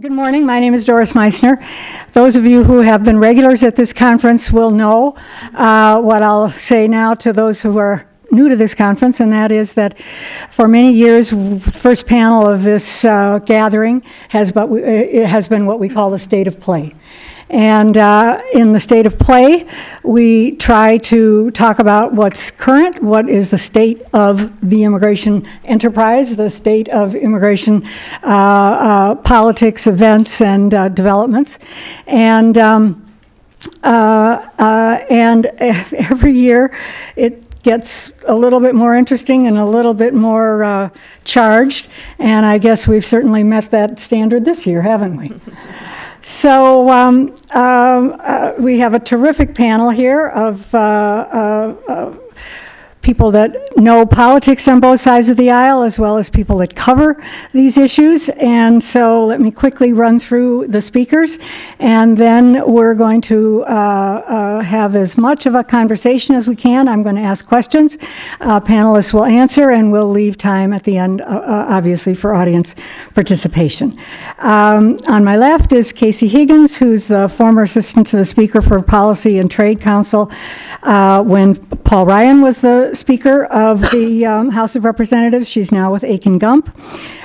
Good morning. My name is Doris Meissner. Those of you who have been regulars at this conference will know uh, what I'll say now to those who are new to this conference, and that is that for many years, first panel of this uh, gathering has, but it has been what we call the state of play. And uh, in the state of play, we try to talk about what's current, what is the state of the immigration enterprise, the state of immigration uh, uh, politics, events, and uh, developments. And um, uh, uh, and every year, it gets a little bit more interesting and a little bit more uh, charged. And I guess we've certainly met that standard this year, haven't we? So um, um, uh, we have a terrific panel here of uh, uh, uh people that know politics on both sides of the aisle, as well as people that cover these issues. And so let me quickly run through the speakers, and then we're going to uh, uh, have as much of a conversation as we can. I'm going to ask questions. Uh, panelists will answer, and we'll leave time at the end, uh, uh, obviously, for audience participation. Um, on my left is Casey Higgins, who's the former assistant to the Speaker for Policy and Trade Counsel uh, when Paul Ryan was the Speaker of the um, House of Representatives. She's now with Akin Gump.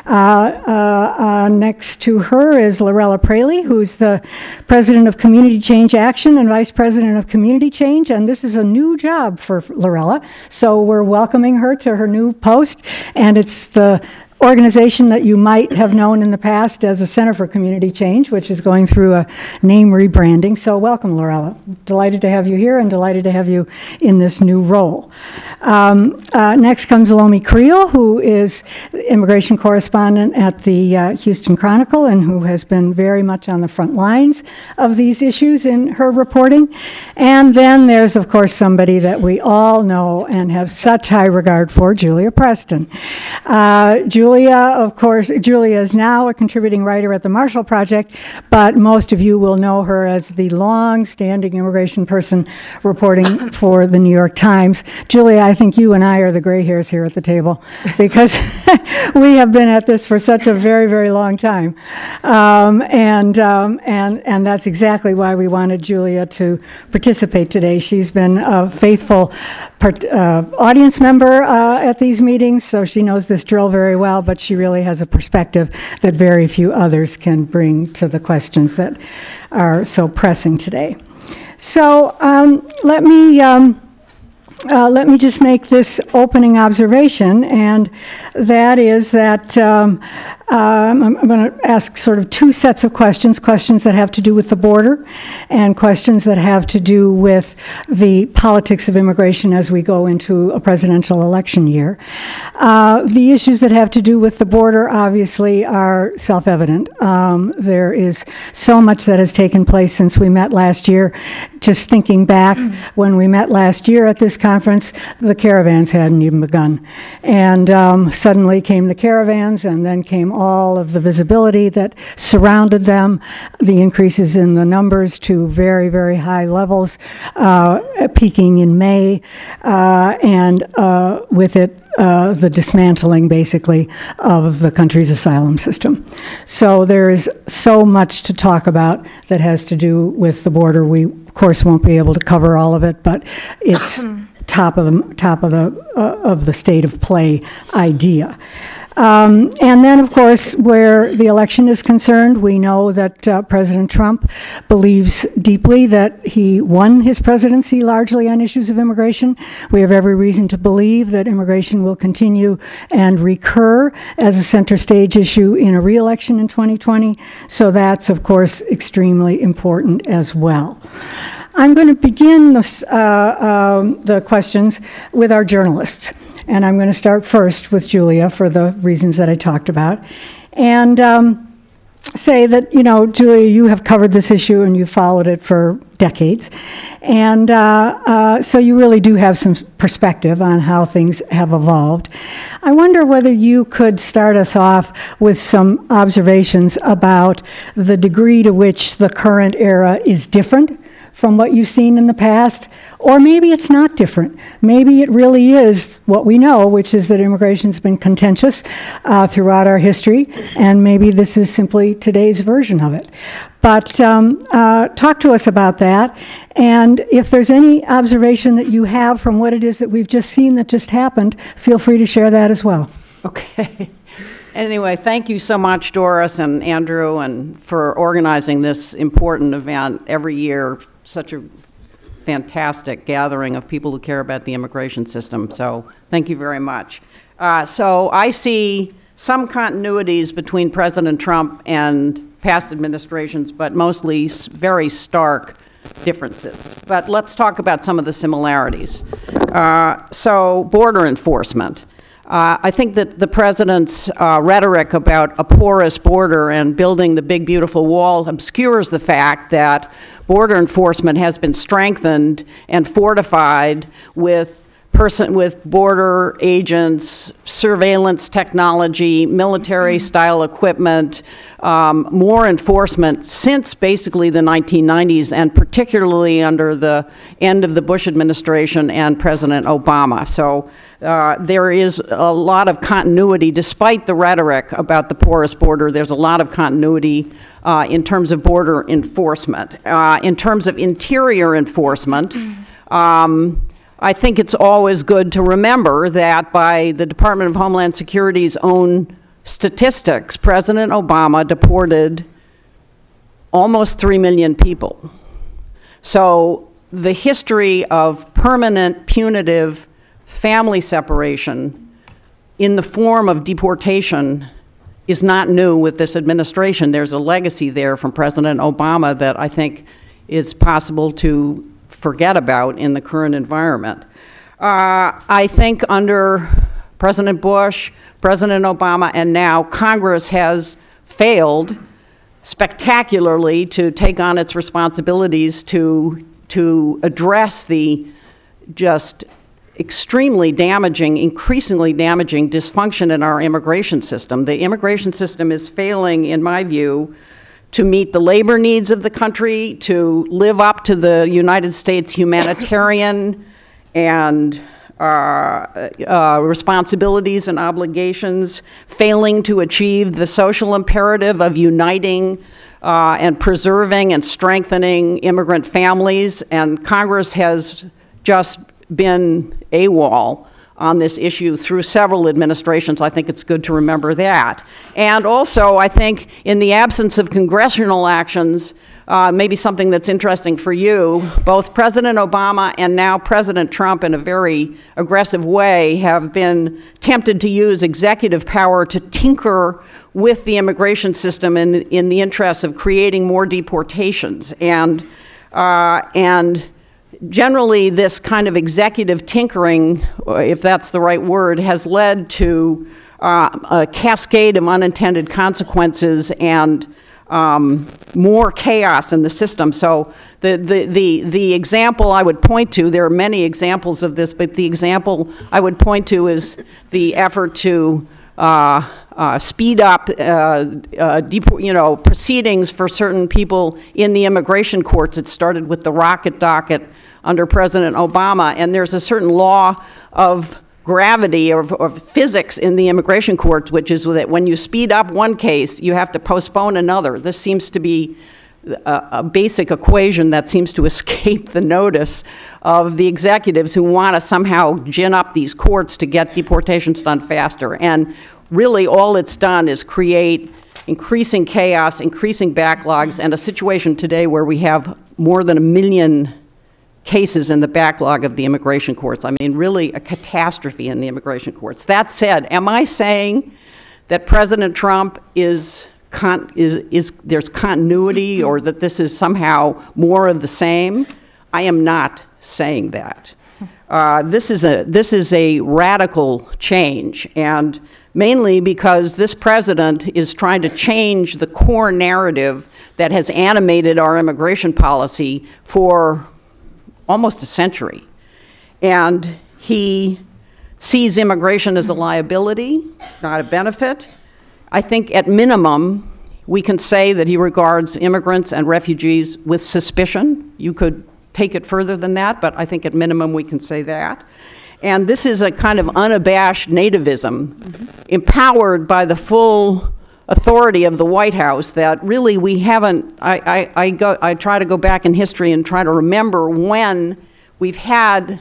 Uh, uh, uh, next to her is Lorella Praeli, who's the President of Community Change Action and Vice President of Community Change. And this is a new job for Lorella. So we're welcoming her to her new post. And it's the organization that you might have known in the past as the Center for Community Change, which is going through a name rebranding. So welcome, Lorella. Delighted to have you here and delighted to have you in this new role. Um, uh, next comes Lomi Kriel, who is immigration correspondent at the uh, Houston Chronicle and who has been very much on the front lines of these issues in her reporting. And then there's, of course, somebody that we all know and have such high regard for, Julia Preston. Uh, Julia Julia, of course, Julia is now a contributing writer at the Marshall Project, but most of you will know her as the long-standing immigration person reporting for the New York Times. Julia, I think you and I are the gray hairs here at the table because we have been at this for such a very, very long time. Um, and, um, and, and that's exactly why we wanted Julia to participate today. She's been a faithful uh, audience member uh, at these meetings, so she knows this drill very well, but she really has a perspective that very few others can bring to the questions that are so pressing today. So um, let me. Um, uh, let me just make this opening observation, and that is that um, um, I'm, I'm going to ask sort of two sets of questions questions that have to do with the border, and questions that have to do with the politics of immigration as we go into a presidential election year. Uh, the issues that have to do with the border obviously are self evident. Um, there is so much that has taken place since we met last year. Just thinking back when we met last year at this conference, the caravans hadn't even begun. And um, suddenly came the caravans, and then came all of the visibility that surrounded them, the increases in the numbers to very, very high levels, uh, peaking in May, uh, and uh, with it, uh, the dismantling basically of the country's asylum system. So there is so much to talk about that has to do with the border. We, of course, won't be able to cover all of it, but it's top of the top of the uh, of the state of play idea. Um, and then, of course, where the election is concerned, we know that uh, President Trump believes deeply that he won his presidency largely on issues of immigration. We have every reason to believe that immigration will continue and recur as a center stage issue in a reelection in 2020. So that's, of course, extremely important as well. I'm going to begin this, uh, um, the questions with our journalists. And I'm going to start first with Julia for the reasons that I talked about. And um, say that, you know, Julia, you have covered this issue and you've followed it for decades. And uh, uh, so you really do have some perspective on how things have evolved. I wonder whether you could start us off with some observations about the degree to which the current era is different from what you've seen in the past, or maybe it's not different. Maybe it really is what we know, which is that immigration's been contentious uh, throughout our history, and maybe this is simply today's version of it. But um, uh, talk to us about that, and if there's any observation that you have from what it is that we've just seen that just happened, feel free to share that as well. Okay. Anyway, thank you so much, Doris and Andrew, and for organizing this important event every year. Such a fantastic gathering of people who care about the immigration system. So, thank you very much. Uh, so, I see some continuities between President Trump and past administrations, but mostly very stark differences. But let's talk about some of the similarities. Uh, so, border enforcement. Uh, I think that the president's uh, rhetoric about a porous border and building the big, beautiful wall obscures the fact that border enforcement has been strengthened and fortified with person with border agents, surveillance technology, military-style equipment, um, more enforcement since basically the 1990s, and particularly under the end of the Bush administration and President Obama. So uh, there is a lot of continuity, despite the rhetoric about the porous border. There's a lot of continuity uh, in terms of border enforcement. Uh, in terms of interior enforcement. Um, I think it's always good to remember that by the Department of Homeland Security's own statistics, President Obama deported almost 3 million people. So the history of permanent, punitive family separation in the form of deportation is not new with this administration. There's a legacy there from President Obama that I think is possible to forget about in the current environment. Uh, I think under President Bush, President Obama, and now Congress has failed spectacularly to take on its responsibilities to, to address the just extremely damaging, increasingly damaging dysfunction in our immigration system. The immigration system is failing, in my view, to meet the labor needs of the country, to live up to the United States humanitarian and uh, uh, responsibilities and obligations, failing to achieve the social imperative of uniting uh, and preserving and strengthening immigrant families. And Congress has just been AWOL on this issue through several administrations. I think it's good to remember that. And also, I think in the absence of congressional actions, uh, maybe something that's interesting for you, both President Obama and now President Trump, in a very aggressive way, have been tempted to use executive power to tinker with the immigration system in, in the interest of creating more deportations. And, uh, and generally, this kind of executive tinkering, if that's the right word, has led to uh, a cascade of unintended consequences and um, more chaos in the system. So the, the, the, the example I would point to, there are many examples of this, but the example I would point to is the effort to uh, uh, speed up, uh, uh you know, proceedings for certain people in the immigration courts. It started with the rocket docket under President Obama, and there's a certain law of gravity or, physics in the immigration courts, which is that when you speed up one case, you have to postpone another. This seems to be a, a basic equation that seems to escape the notice of the executives who want to somehow gin up these courts to get deportations done faster. And really, all it's done is create increasing chaos, increasing backlogs, and a situation today where we have more than a million cases in the backlog of the immigration courts. I mean, really a catastrophe in the immigration courts. That said, am I saying that President Trump is, con is, is there's continuity or that this is somehow more of the same? I am not saying that. Uh, this, is a, this is a radical change, and mainly because this president is trying to change the core narrative that has animated our immigration policy for almost a century. And he sees immigration as a liability, not a benefit. I think at minimum, we can say that he regards immigrants and refugees with suspicion. You could take it further than that, but I think at minimum we can say that. And this is a kind of unabashed nativism, mm-hmm. empowered by the full authority of the White House that really we haven't, I, I, I, go, I try to go back in history and try to remember when we've had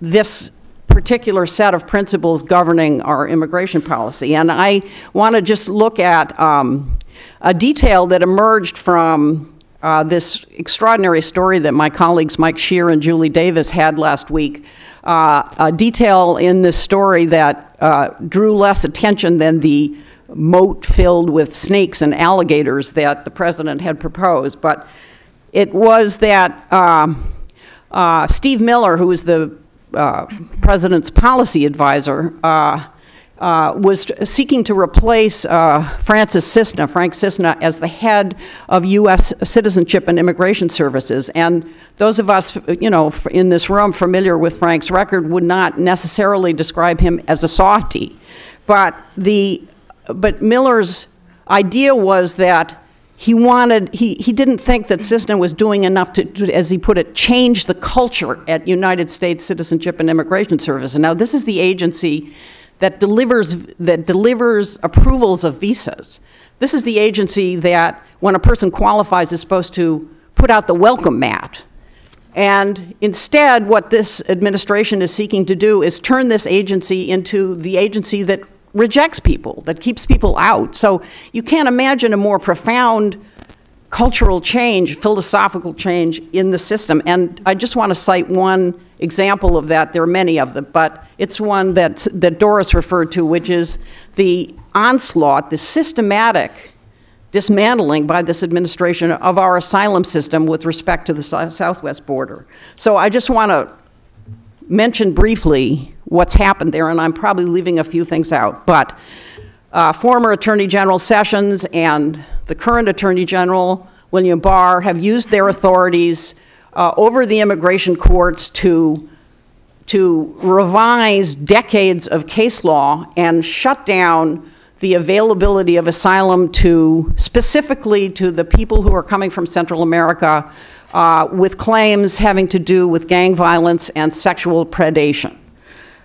this particular set of principles governing our immigration policy. And I want to just look at um, a detail that emerged from uh, this extraordinary story that my colleagues Mike Shear and Julie Davis had last week. Uh, a detail in this story that uh, drew less attention than the moat filled with snakes and alligators that the president had proposed. But it was that um, uh, Steve Miller, who was the uh, president's policy advisor, uh, uh, was seeking to replace uh, Francis Cissna, Frank Cissna, as the head of U.S. Citizenship and Immigration Services. And those of us, you know, in this room familiar with Frank's record would not necessarily describe him as a softy. But the, but Miller's idea was that he wanted, he, he didn't think that Cissna was doing enough to, to, as he put it, change the culture at United States Citizenship and Immigration Service. And now this is the agency that delivers, that delivers approvals of visas. This is the agency that, when a person qualifies, is supposed to put out the welcome mat. And instead, what this administration is seeking to do is turn this agency into the agency that rejects people, that keeps people out. So you can't imagine a more profound cultural change, philosophical change in the system. And I just want to cite one example of that. There are many of them, but it's one that, that Doris referred to, which is the onslaught, the systematic dismantling by this administration of our asylum system with respect to the southwest border. So I just want to mention briefly what's happened there, and I'm probably leaving a few things out. But uh, former Attorney General Sessions and the current Attorney General, William Barr, have used their authorities uh, over the immigration courts to, to revise decades of case law and shut down the availability of asylum to specifically to the people who are coming from Central America uh, with claims having to do with gang violence and sexual predation.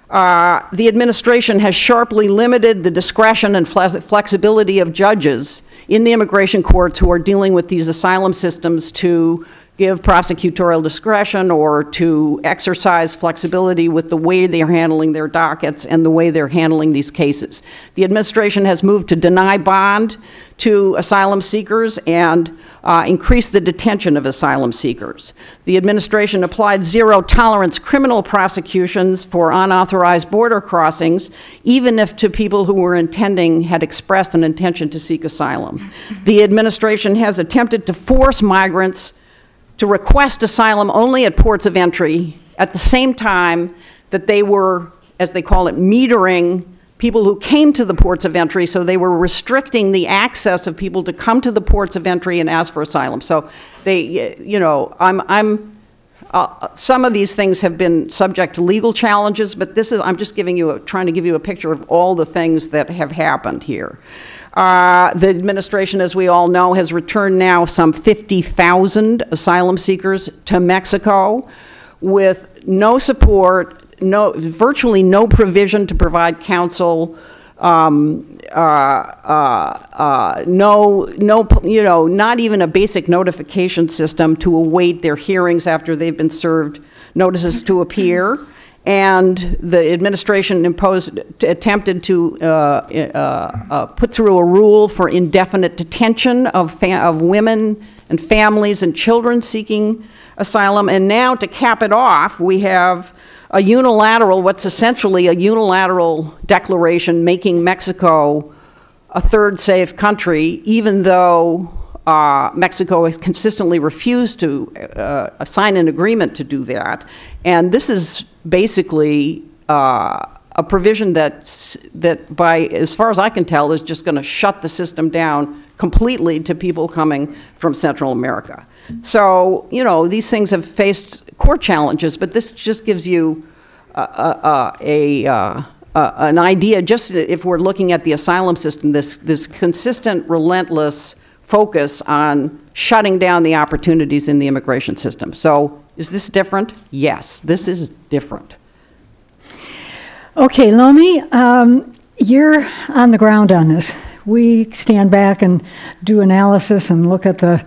Uh, the administration has sharply limited the discretion and flexibility of judges in the immigration courts who are dealing with these asylum systems to give prosecutorial discretion or to exercise flexibility with the way they're handling their dockets and the way they're handling these cases. The administration has moved to deny bond to asylum seekers and uh, increase the detention of asylum seekers. The administration applied zero tolerance criminal prosecutions for unauthorized border crossings, even if to people who were intending, had expressed an intention to seek asylum. The administration has attempted to force migrants to request asylum only at ports of entry at the same time that they were, as they call it, metering people who came to the ports of entry, so they were restricting the access of people to come to the ports of entry and ask for asylum. So they, you know, I'm, I'm, uh, some of these things have been subject to legal challenges, but this is, I'm just giving you, a, trying to give you a picture of all the things that have happened here. Uh, the administration, as we all know, has returned now some 50,000 asylum seekers to Mexico with no support, no, virtually no provision to provide counsel, um, uh, uh, uh, no, no, you know, not even a basic notification system to await their hearings after they've been served notices to appear and the administration imposed, attempted to uh, uh, uh, put through a rule for indefinite detention of, of women and families and children seeking asylum. And now, to cap it off, we have a unilateral, what's essentially a unilateral declaration making Mexico a third safe country, even though uh, Mexico has consistently refused to uh, sign an agreement to do that. And this is basically uh, a provision that, that by, as far as I can tell, is just going to shut the system down completely to people coming from Central America. So, you know, these things have faced court challenges, but this just gives you a, a, a uh, an idea, just if we're looking at the asylum system, this, this consistent, relentless focus on shutting down the opportunities in the immigration system. So Is this different? Yes, this is different. Okay, Lomi, um, you're on the ground on this. We stand back and do analysis and look at the,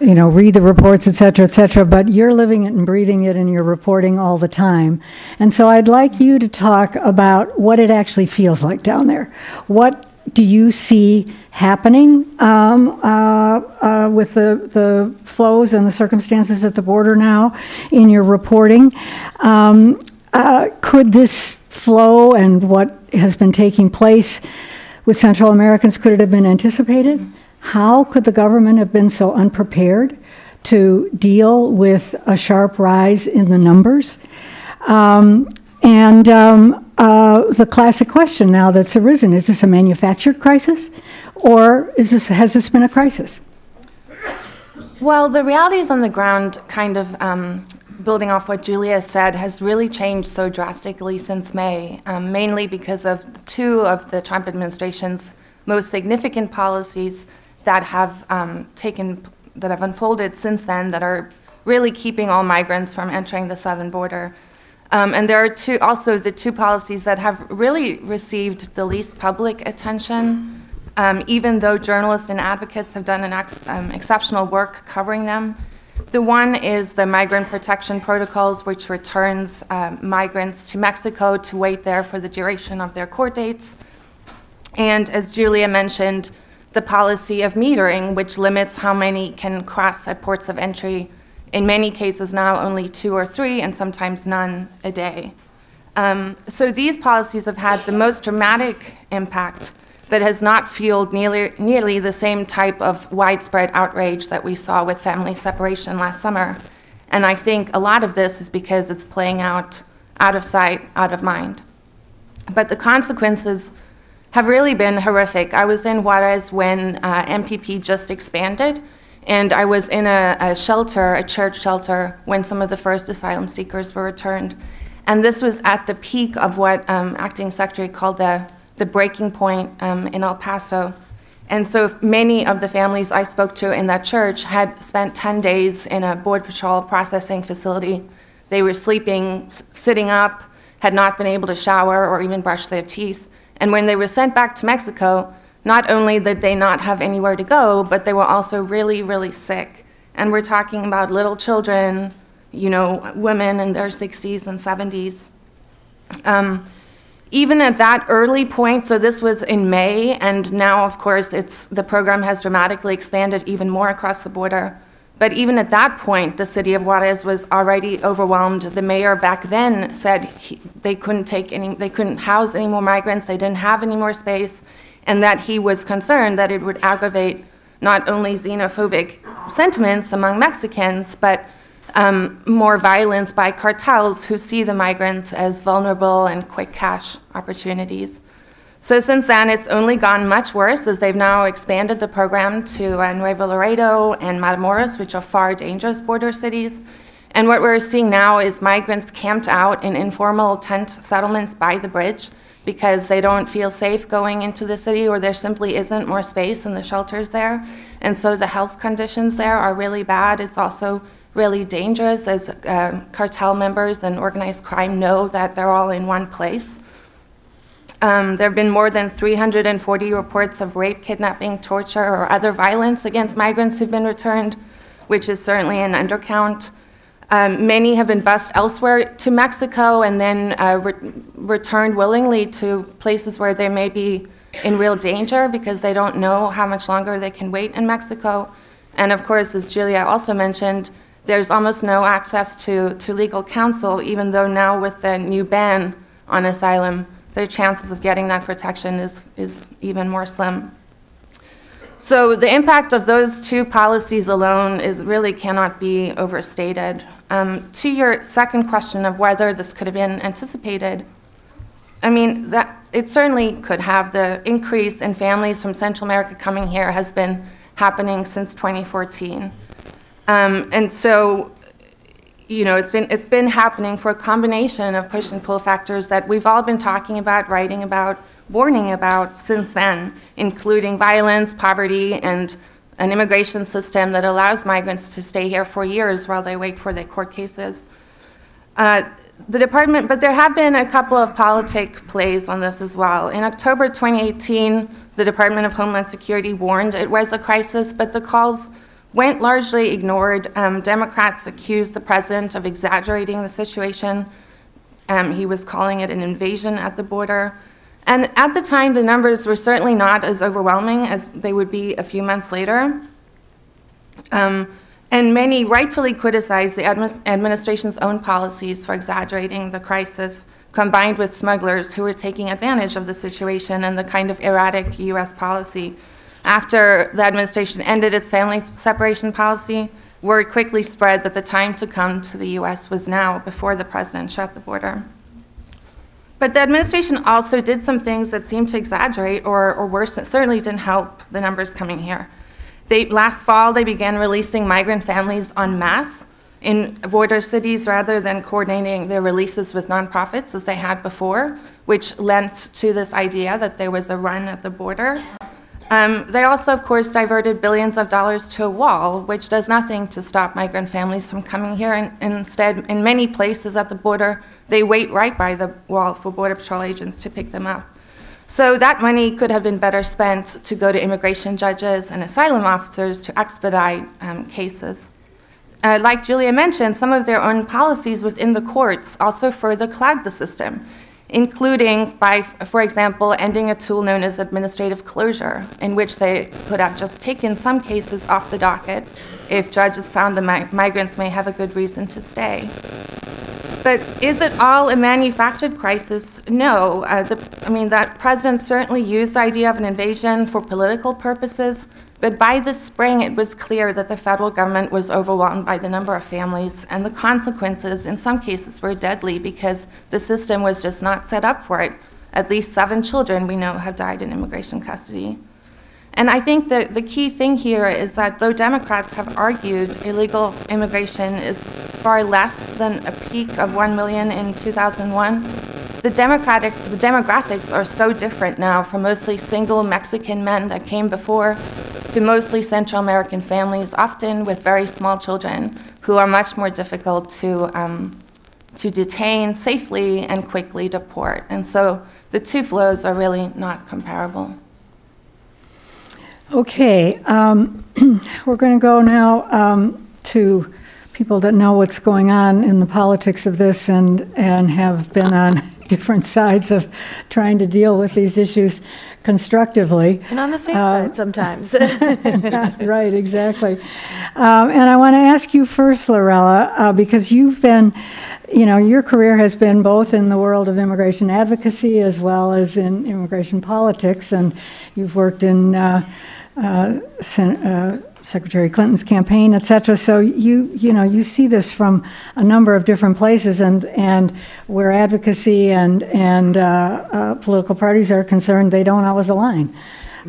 you know, read the reports, et cetera, et cetera, but you're living it and breathing it and you're reporting all the time. And so I'd like you to talk about what it actually feels like down there. What do you see happening um, uh, uh, with the, the flows and the circumstances at the border now in your reporting? Um, uh, could this flow and what has been taking place with Central Americans, could it have been anticipated? How could the government have been so unprepared to deal with a sharp rise in the numbers? Um, and um, uh, the classic question now that's arisen is this a manufactured crisis or is this, has this been a crisis? Well, the realities on the ground, kind of um, building off what Julia said, has really changed so drastically since May, um, mainly because of two of the Trump administration's most significant policies that have um, taken, that have unfolded since then that are really keeping all migrants from entering the southern border. Um, and there are two, also the two policies that have really received the least public attention, um, even though journalists and advocates have done an ex um, exceptional work covering them. The one is the migrant protection protocols, which returns uh, migrants to Mexico to wait there for the duration of their court dates. And as Julia mentioned, the policy of metering, which limits how many can cross at ports of entry in many cases now only two or three, and sometimes none a day. Um, so these policies have had the most dramatic impact, but has not fueled nearly, nearly the same type of widespread outrage that we saw with family separation last summer. And I think a lot of this is because it's playing out out of sight, out of mind. But the consequences have really been horrific. I was in Juarez when uh, MPP just expanded, and I was in a, a, shelter, a church shelter, when some of the first asylum seekers were returned. And this was at the peak of what um, Acting Secretary called the, the breaking point um, in El Paso. And so many of the families I spoke to in that church had spent 10 days in a Border Patrol processing facility. They were sleeping, sitting up, had not been able to shower or even brush their teeth. And when they were sent back to Mexico, not only did they not have anywhere to go, but they were also really, really sick. And we're talking about little children, you know, women in their 60s and 70s. Um, even at that early point, so this was in May, and now, of course, it's, the program has dramatically expanded even more across the border. But even at that point, the city of Juarez was already overwhelmed. The mayor back then said he, they couldn't take any, they couldn't house any more migrants, they didn't have any more space, and that he was concerned that it would aggravate not only xenophobic sentiments among Mexicans, but um, more violence by cartels who see the migrants as vulnerable and quick cash opportunities. So since then, it's only gone much worse as they've now expanded the program to uh, Nuevo Laredo and Matamoros, which are far dangerous border cities. And what we're seeing now is migrants camped out in informal tent settlements by the bridge because they don't feel safe going into the city or there simply isn't more space in the shelters there. And so the health conditions there are really bad. It's also really dangerous as uh, cartel members and organized crime know that they're all in one place. Um, there have been more than 340 reports of rape, kidnapping, torture, or other violence against migrants who've been returned, which is certainly an undercount. Um, many have been bused elsewhere to Mexico and then uh, re returned willingly to places where they may be in real danger because they don't know how much longer they can wait in Mexico. And of course, as Julia also mentioned, there's almost no access to, to legal counsel, even though now with the new ban on asylum, their chances of getting that protection is, is even more slim. So the impact of those two policies alone is really cannot be overstated. Um, to your second question of whether this could have been anticipated, I mean, that it certainly could have. The increase in families from Central America coming here has been happening since 2014. Um, and so, you know, it's been, it's been happening for a combination of push and pull factors that we've all been talking about, writing about, warning about since then, including violence, poverty, and an immigration system that allows migrants to stay here for years while they wait for their court cases. Uh, the department, but there have been a couple of politic plays on this as well. In October 2018, the Department of Homeland Security warned it was a crisis, but the calls went largely ignored. Um, Democrats accused the president of exaggerating the situation. Um, he was calling it an invasion at the border. And at the time, the numbers were certainly not as overwhelming as they would be a few months later. Um, and many rightfully criticized the administ administration's own policies for exaggerating the crisis, combined with smugglers who were taking advantage of the situation and the kind of erratic U.S. policy. After the administration ended its family separation policy, word quickly spread that the time to come to the U.S. was now, before the president shut the border. But the administration also did some things that seemed to exaggerate or, or worse, it certainly didn't help the numbers coming here. They, last fall, they began releasing migrant families en masse in border cities rather than coordinating their releases with nonprofits as they had before, which lent to this idea that there was a run at the border. Um, they also, of course, diverted billions of dollars to a wall, which does nothing to stop migrant families from coming here. And instead, in many places at the border, they wait right by the wall for Border Patrol agents to pick them up. So that money could have been better spent to go to immigration judges and asylum officers to expedite um, cases. Uh, like Julia mentioned, some of their own policies within the courts also further clogged the system, including by, for example, ending a tool known as administrative closure, in which they could have just taken some cases off the docket if judges found the mi migrants may have a good reason to stay. But is it all a manufactured crisis? No. Uh, the, I mean, that president certainly used the idea of an invasion for political purposes, but by the spring it was clear that the federal government was overwhelmed by the number of families, and the consequences in some cases were deadly because the system was just not set up for it. At least seven children we know have died in immigration custody. And I think that the key thing here is that though Democrats have argued illegal immigration is far less than a peak of 1 million in 2001, the, democratic, the demographics are so different now from mostly single Mexican men that came before to mostly Central American families, often with very small children, who are much more difficult to, um, to detain safely and quickly deport. And so the two flows are really not comparable. Okay, um, we're going to go now um, to people that know what's going on in the politics of this and, and have been on different sides of trying to deal with these issues constructively. And on the same Uh, side sometimes. Right, exactly. Um, And I want to ask you first, Lorella, uh, because you've been, you know, your career has been both in the world of immigration advocacy as well as in immigration politics, and you've worked in uh, uh, uh, Secretary Clinton's campaign, et cetera. So you, you know, you see this from a number of different places, and, and where advocacy and, and uh, uh, political parties are concerned, they don't always align.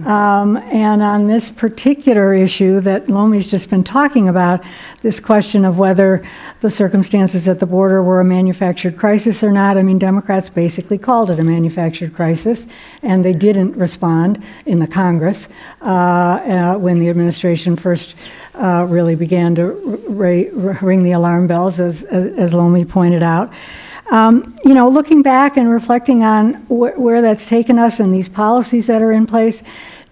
Um, And on this particular issue that Lomi's just been talking about, this question of whether the circumstances at the border were a manufactured crisis or not, I mean, Democrats basically called it a manufactured crisis, and they didn't respond in the Congress uh, uh, when the administration first uh, really began to ring the alarm bells, as, as as Lomi pointed out. Um, You know, looking back and reflecting on wh- where that's taken us and these policies that are in place,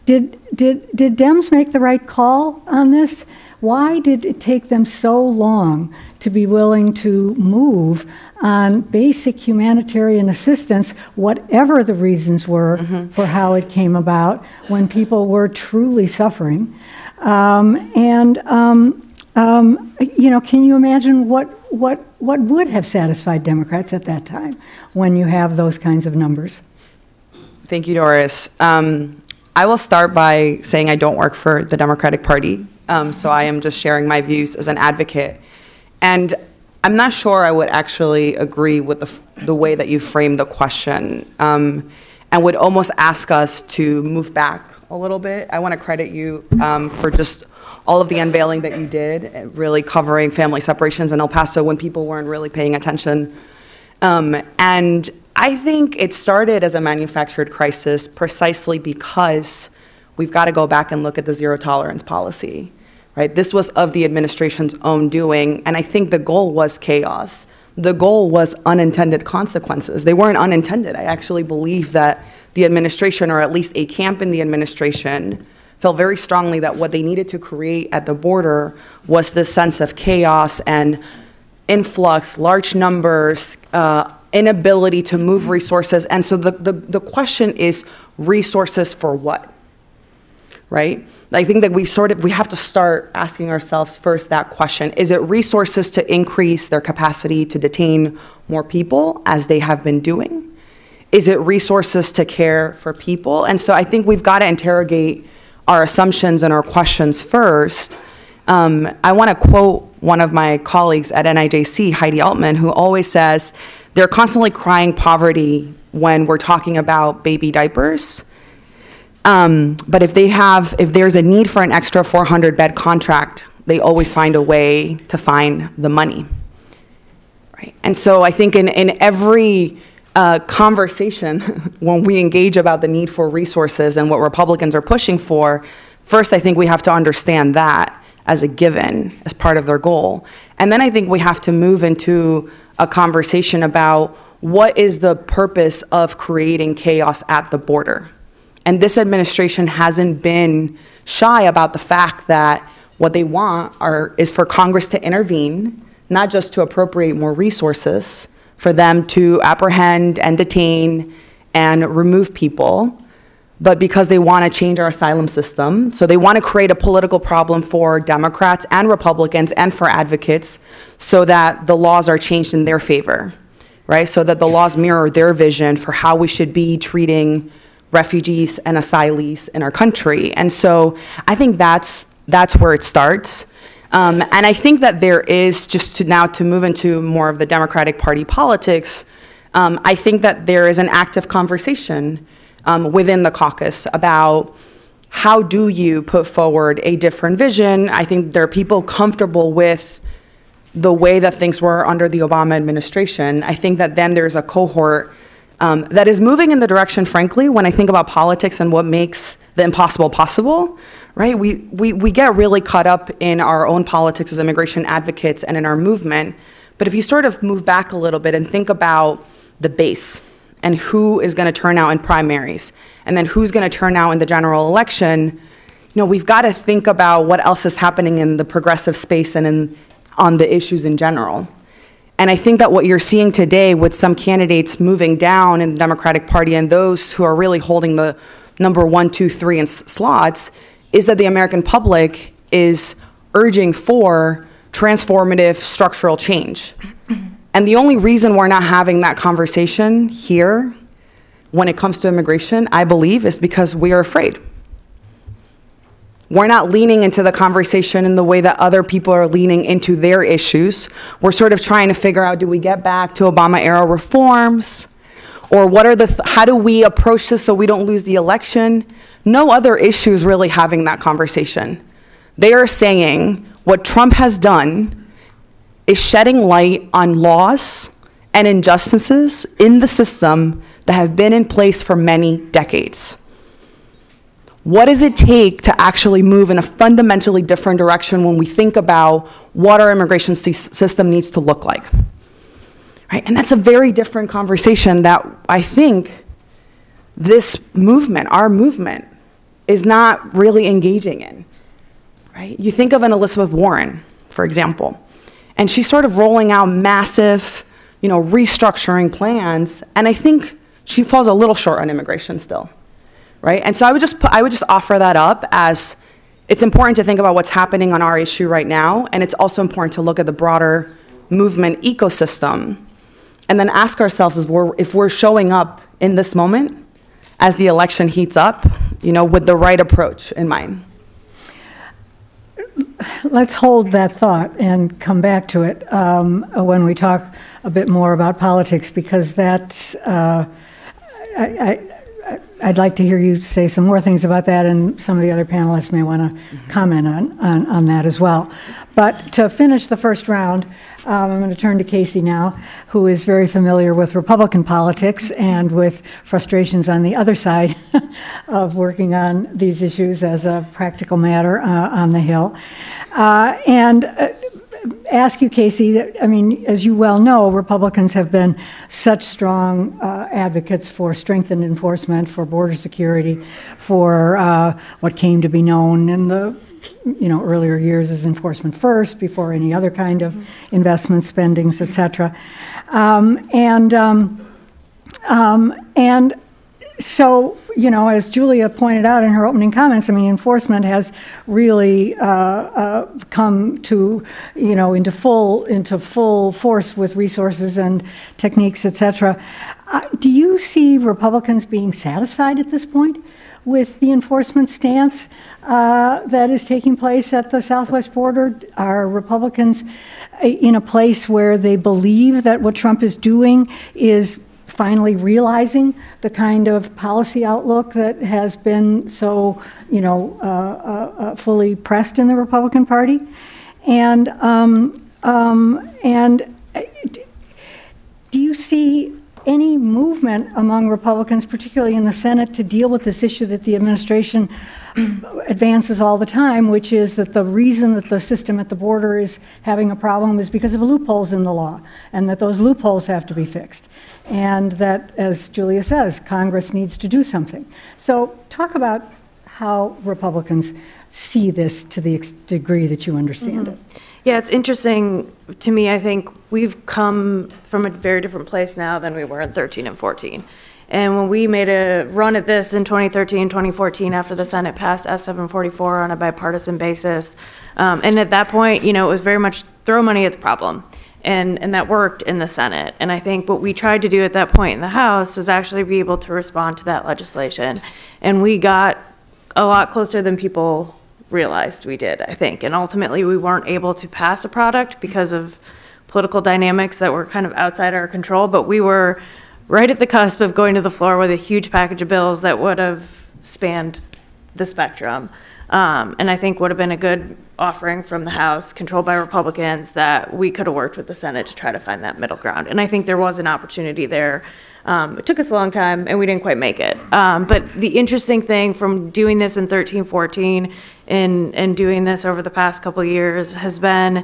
did, did, did Dems make the right call on this? Why did it take them so long to be willing to move on basic humanitarian assistance, whatever the reasons were for how it came about, when people were truly suffering? Um, And, um, um, you know, can you imagine what, what, what would have satisfied Democrats at that time when you have those kinds of numbers? Thank you, Doris. Um, I will start by saying I don't work for the Democratic Party, um, so I am just sharing my views as an advocate. And I'm not sure I would actually agree with the, the way that you framed the question, um, and would almost ask us to move back a little bit. I want to credit you um, for just all of the unveiling that you did, uh, really covering family separations in El Paso when people weren't really paying attention. Um, and I think it started as a manufactured crisis precisely because we've got to go back and look at the zero tolerance policy, right? This was of the administration's own doing, and I think the goal was chaos. The goal was unintended consequences. They weren't unintended. I actually believe that the administration, or at least a camp in the administration, felt very strongly that what they needed to create at the border was this sense of chaos and influx, large numbers, uh, inability to move resources. And so the, the, the question is resources for what? Right? I think that we sort of we have to start asking ourselves first that question. Is it resources to increase their capacity to detain more people as they have been doing? Is it resources to care for people? And so I think we've got to interrogate our assumptions and our questions first. Um, I want to quote one of my colleagues at NIJC, Heidi Altman, who always says, they're constantly crying poverty when we're talking about baby diapers. Um, but if they have, if there's a need for an extra 400 bed contract, they always find a way to find the money. Right? And so I think in, in every uh, conversation, when we engage about the need for resources and what Republicans are pushing for, first I think we have to understand that as a given, as part of their goal. And then I think we have to move into a conversation about what is the purpose of creating chaos at the border. And this administration hasn't been shy about the fact that what they want are, is for Congress to intervene, not just to appropriate more resources, for them to apprehend and detain and remove people, but because they want to change our asylum system. So they want to create a political problem for Democrats and Republicans and for advocates so that the laws are changed in their favor, right? So that the laws mirror their vision for how we should be treating refugees and asylees in our country. And so I think that's, that's where it starts. Um, and I think that there is, just to now to move into more of the Democratic Party politics, um, I think that there is an active conversation um, within the caucus about how do you put forward a different vision. I think there are people comfortable with the way that things were under the Obama administration. I think that then there's a cohort um, that is moving in the direction, frankly, when I think about politics and what makes the impossible possible, right? We, we, we get really caught up in our own politics as immigration advocates and in our movement. But if you sort of move back a little bit and think about the base, and who is going to turn out in primaries, and then who's going to turn out in the general election, you know, we've got to think about what else is happening in the progressive space and in, on the issues in general. And I think that what you're seeing today with some candidates moving down in the Democratic Party and those who are really holding the number one, two, three in slots is that the American public is urging for transformative structural change. And the only reason we're not having that conversation here when it comes to immigration, I believe, is because we are afraid. We're not leaning into the conversation in the way that other people are leaning into their issues. We're sort of trying to figure out do we get back to Obama era reforms? Or what are the, th- how do we approach this so we don't lose the election? No other issues really having that conversation. They are saying what Trump has done is shedding light on laws and injustices in the system that have been in place for many decades. What does it take to actually move in a fundamentally different direction when we think about what our immigration system needs to look like? Right? And that's a very different conversation that I think this movement, our movement, is not really engaging in. Right? You think of an Elizabeth Warren, for example and she's sort of rolling out massive, you know, restructuring plans. And I think she falls a little short on immigration still, right? And so I would just put, I would just offer that up as it's important to think about what's happening on our issue right now, and it's also important to look at the broader movement ecosystem, and then ask ourselves if we're if we're showing up in this moment as the election heats up, you know, with the right approach in mind. Let's hold that thought and come back to it um, when we talk a bit more about politics, because that's, uh, I, I'd like to hear you say some more things about that, and some of the other panelists may want to comment on, on, on that as well. But to finish the first round, um, I'm going to turn to Casey now, who is very familiar with Republican politics and with frustrations on the other side of working on these issues as a practical matter uh, on the Hill. Uh, and uh, ask you, Casey, that, I mean, as you well know, Republicans have been such strong uh, advocates for strengthened enforcement, for border security, for uh, what came to be known in the you know earlier years as enforcement first before any other kind of investment spendings, et cetera. Um, and um, um, and so, you know, as Julia pointed out in her opening comments, I mean, enforcement has really uh, uh, come to, you know, into full into full force with resources and techniques, et cetera. Uh, do you see Republicans being satisfied at this point with the enforcement stance uh, that is taking place at the southwest border? Are Republicans in a place where they believe that what Trump is doing is finally realizing the kind of policy outlook that has been so, you know, uh, uh, uh, fully pressed in the Republican Party. And, um, um, and uh, do you see any movement among Republicans, particularly in the Senate, to deal with this issue that the administration advances all the time, which is that the reason that the system at the border is having a problem is because of loopholes in the law, and that those loopholes have to be fixed. And that, as Julia says, Congress needs to do something. So, talk about how Republicans see this to the degree that you understand mm-hmm. it. Yeah, it's interesting to me. I think we've come from a very different place now than we were in 13 and 14. And when we made a run at this in 2013, 2014, after the Senate passed S744 on a bipartisan basis, um, and at that point, you know, it was very much throw money at the problem. And, and that worked in the Senate. And I think what we tried to do at that point in the House was actually be able to respond to that legislation. And we got a lot closer than people realized we did, I think. And ultimately, we weren't able to pass a product because of political dynamics that were kind of outside our control, but we were right at the cusp of going to the floor with a huge package of bills that would have spanned the spectrum. Um, and I think would have been a good offering from the House, controlled by Republicans, that we could have worked with the Senate to try to find that middle ground. And I think there was an opportunity there. Um, it took us a long time, and we didn't quite make it. Um, but the interesting thing from doing this in 13, 14, and, and doing this over the past couple years has been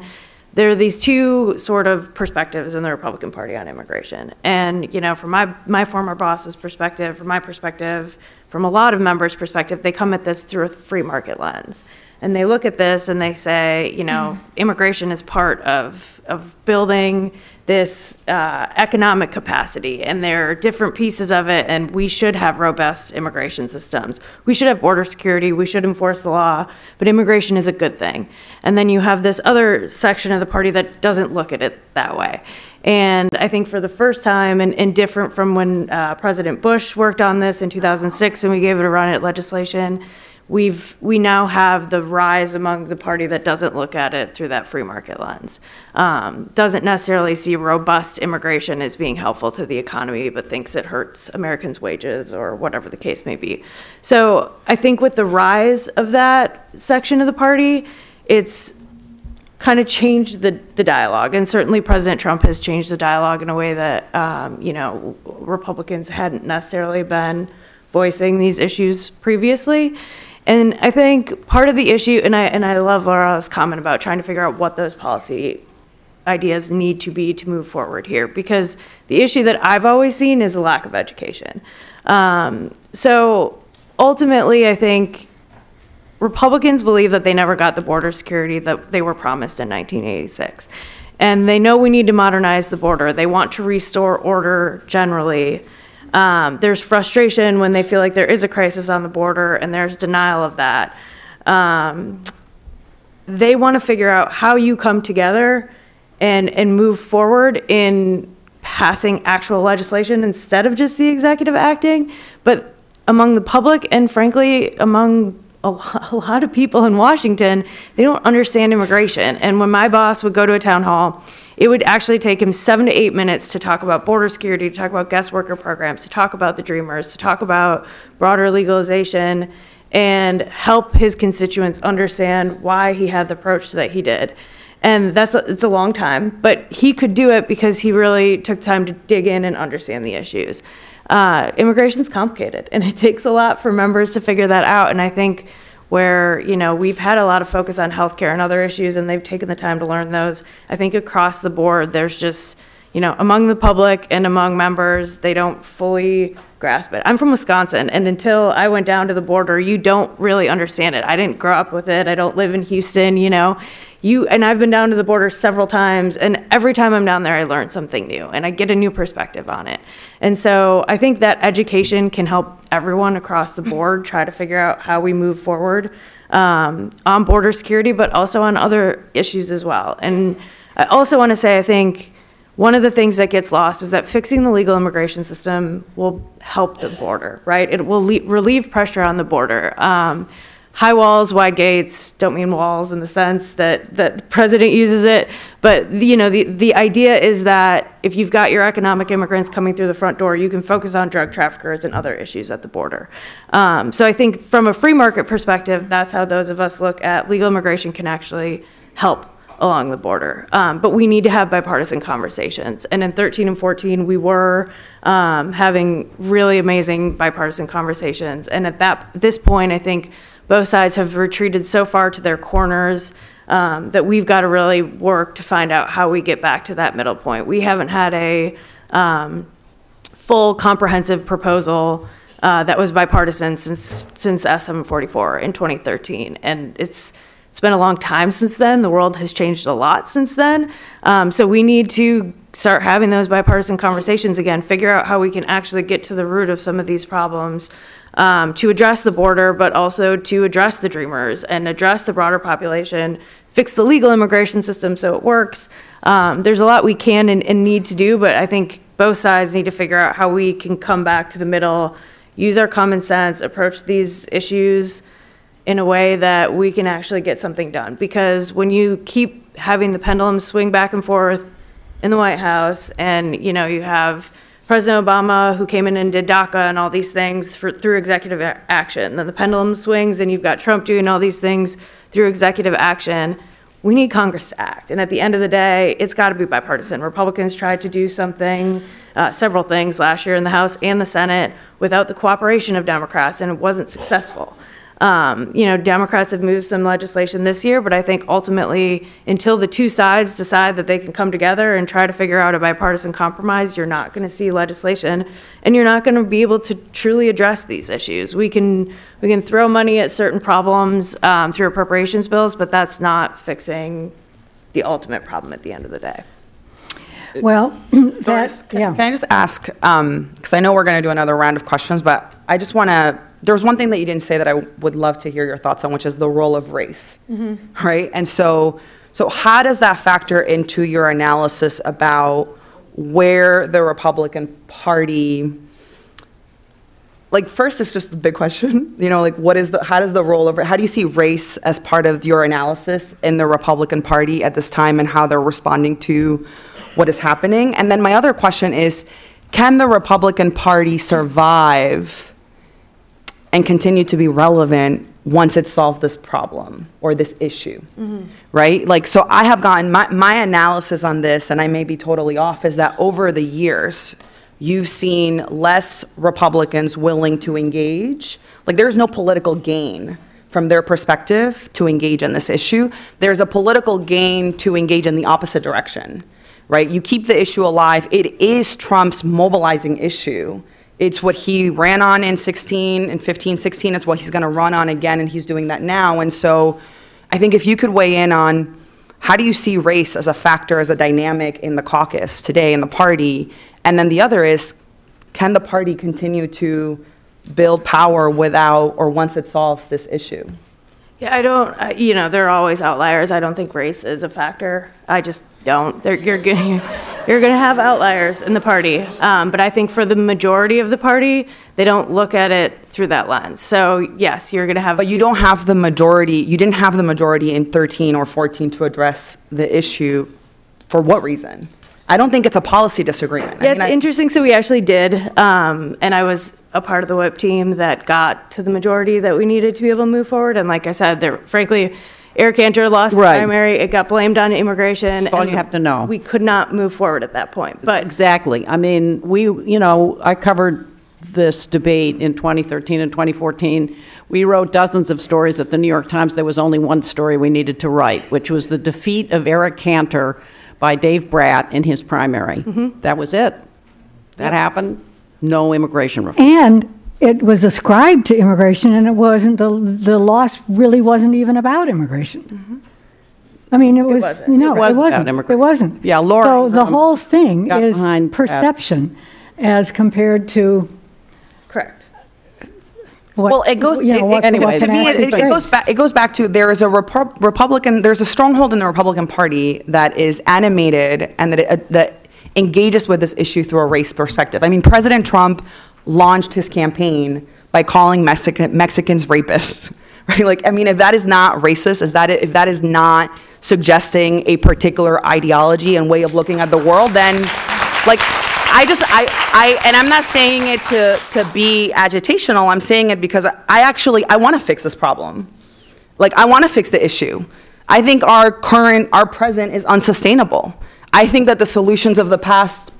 there are these two sort of perspectives in the Republican Party on immigration. And, you know, from my, my former boss's perspective, from my perspective, from a lot of members' perspective, they come at this through a free market lens. And they look at this and they say, you know, immigration is part of, of building this uh, economic capacity, and there are different pieces of it, and we should have robust immigration systems. We should have border security, we should enforce the law, but immigration is a good thing. And then you have this other section of the party that doesn't look at it that way. And I think for the first time, and, and different from when uh, President Bush worked on this in 2006 and we gave it a run at legislation, we've we now have the rise among the party that doesn't look at it through that free market lens. Um, doesn't necessarily see robust immigration as being helpful to the economy but thinks it hurts americans wages or whatever the case may be. So i think with the rise of that section of the party it's kind of changed the, the dialogue. And certainly president trump has changed the dialogue in a way that um, you know republicans hadn't necessarily been voicing these issues previously and I think part of the issue, and I, and I love Laura's comment about trying to figure out what those policy ideas need to be to move forward here, because the issue that I've always seen is a lack of education. Um, so ultimately, I think Republicans believe that they never got the border security that they were promised in 1986. And they know we need to modernize the border. They want to restore order generally. Um, there's frustration when they feel like there is a crisis on the border and there's denial of that. Um, they want to figure out how you come together and, and move forward in passing actual legislation instead of just the executive acting. But among the public and frankly among a lo- a lot of people in Washington, they don't understand immigration. And when my boss would go to a town hall, it would actually take him seven to eight minutes to talk about border security, to talk about guest worker programs, to talk about the Dreamers, to talk about broader legalization, and help his constituents understand why he had the approach that he did. And that's, a- it's a long time, but he could do it because he really took time to dig in and understand the issues. Uh, is complicated, and it takes a lot for members to figure that out. And I think where, you know, we've had a lot of focus on healthcare and other issues, and they've taken the time to learn those. I think across the board, there's just, you know, among the public and among members, they don't fully grasp it. I'm from Wisconsin, and until I went down to the border, you don't really understand it. I didn't grow up with it. I don't live in Houston, you know. You and I've been down to the border several times, and every time I'm down there, I learn something new, and I get a new perspective on it. And so I think that education can help everyone across the board try to figure out how we move forward um, on border security, but also on other issues as well. And I also want to say, I think one of the things that gets lost is that fixing the legal immigration system will help the border, right? It will relieve pressure on the border. Um, high walls, wide gates don't mean walls in the sense that, that the president uses it. But, you know, the, the idea is that if you've got your economic immigrants coming through the front door, you can focus on drug traffickers and other issues at the border. Um, so I think from a free market perspective, that's how those of us look at legal immigration can actually help along the border. Um, but we need to have bipartisan conversations. And in 13 and 14, we were um, having really amazing bipartisan conversations. And at that this point, I think both sides have retreated so far to their corners um, that we've got to really work to find out how we get back to that middle point. We haven't had a um, full comprehensive proposal uh, that was bipartisan since since S744 in 2013, and it's it's been a long time since then. The world has changed a lot since then. Um, so we need to start having those bipartisan conversations again. Figure out how we can actually get to the root of some of these problems. Um, to address the border, but also to address the dreamers and address the broader population, fix the legal immigration system so it works. Um, there's a lot we can and, and need to do, but I think both sides need to figure out how we can come back to the middle, use our common sense, approach these issues in a way that we can actually get something done. Because when you keep having the pendulum swing back and forth in the White House, and you know you have President Obama who came in and did DACA and all these things for, through executive action, then the pendulum swings, and you've got Trump doing all these things through executive action. We need Congress to act, and at the end of the day, it's got to be bipartisan. Republicans tried to do something, uh, several things last year in the House and the Senate without the cooperation of Democrats, and it wasn't successful. Um, you know, Democrats have moved some legislation this year, but I think ultimately, until the two sides decide that they can come together and try to figure out a bipartisan compromise, you're not going to see legislation, and you're not going to be able to truly address these issues. We can we can throw money at certain problems um, through appropriations bills, but that's not fixing the ultimate problem at the end of the day. Well, Doris, can, yeah. can I just ask, because I know we're going to do another round of questions, but I just want to, there's one thing that you didn't say that I would love to hear your thoughts on, which is the role of race, mm-hmm. right? And so, so how does that factor into your analysis about where the Republican Party, like first it's just the big question, you know, like what is the, how does the role of, how do you see race as part of your analysis in the Republican Party at this time and how they're responding to what is happening? And then my other question is, can the Republican Party survive and continue to be relevant once it solved this problem or this issue, mm-hmm. right? Like, so I have gotten my, my analysis on this, and I may be totally off, is that over the years, you've seen less Republicans willing to engage. Like, there's no political gain from their perspective to engage in this issue. There's a political gain to engage in the opposite direction, right? You keep the issue alive. It is Trump's mobilizing issue. It's what he ran on in 16 and 15, 16. It's what he's going to run on again, and he's doing that now. And so I think if you could weigh in on how do you see race as a factor, as a dynamic in the caucus today in the party? And then the other is, can the party continue to build power without or once it solves this issue? Yeah, I don't, I- you know, there are always outliers. I don't think race is a factor. I just don't. There, you're, gonna- You're going to have outliers in the party, um, but I think for the majority of the party, they don't look at it through that lens. So yes, you're going to have. But you don't have the majority, you didn't have the majority in 13 or 14 to address the issue. For what reason? I don't think it's a policy disagreement. I Yeah, it's mean, I- interesting. So we actually did, um, and I was a part of the whip team that got to the majority that we needed to be able to move forward. And like I said, there, frankly, Eric Cantor lost the Right. primary. It got blamed on immigration. all and you have to know. We could not move forward at that point. But Exactly. I mean, we, you know, I covered this debate in 2013 and 2014. We wrote dozens of stories at the New York Times. There was only one story we needed to write, which was the defeat of Eric Cantor by Dave Bratt in his primary. Mm-hmm. That was it. That happened. No immigration reform. And it was ascribed to immigration, and it wasn't, the, the loss really wasn't even about immigration. Mm-hmm. I mean, it was, wasn't. no, It it was about wasn't. It immigration. wasn't. Yeah, Laura So the whole thing is behind that. perception as compared to. What. Well, it goes, you know, what- anyway, to me, it it- goes back, it goes back to, there is a Repu- Republican, there's a stronghold in the Republican Party that is animated and that, it- uh, that engages with this issue through a race perspective. I mean, President Trump launched his campaign by calling Mexican, Mexicans rapists, right? Like, I mean, if that is not racist, is that, if that is not suggesting a particular ideology and way of looking at the world, then, like, I just, I, I, and I'm not saying it to, to be agitational, I'm saying it because I actually, I want to fix this problem. Like, I want to fix the issue. I think our current, our present is unsustainable. I think that the solutions of the past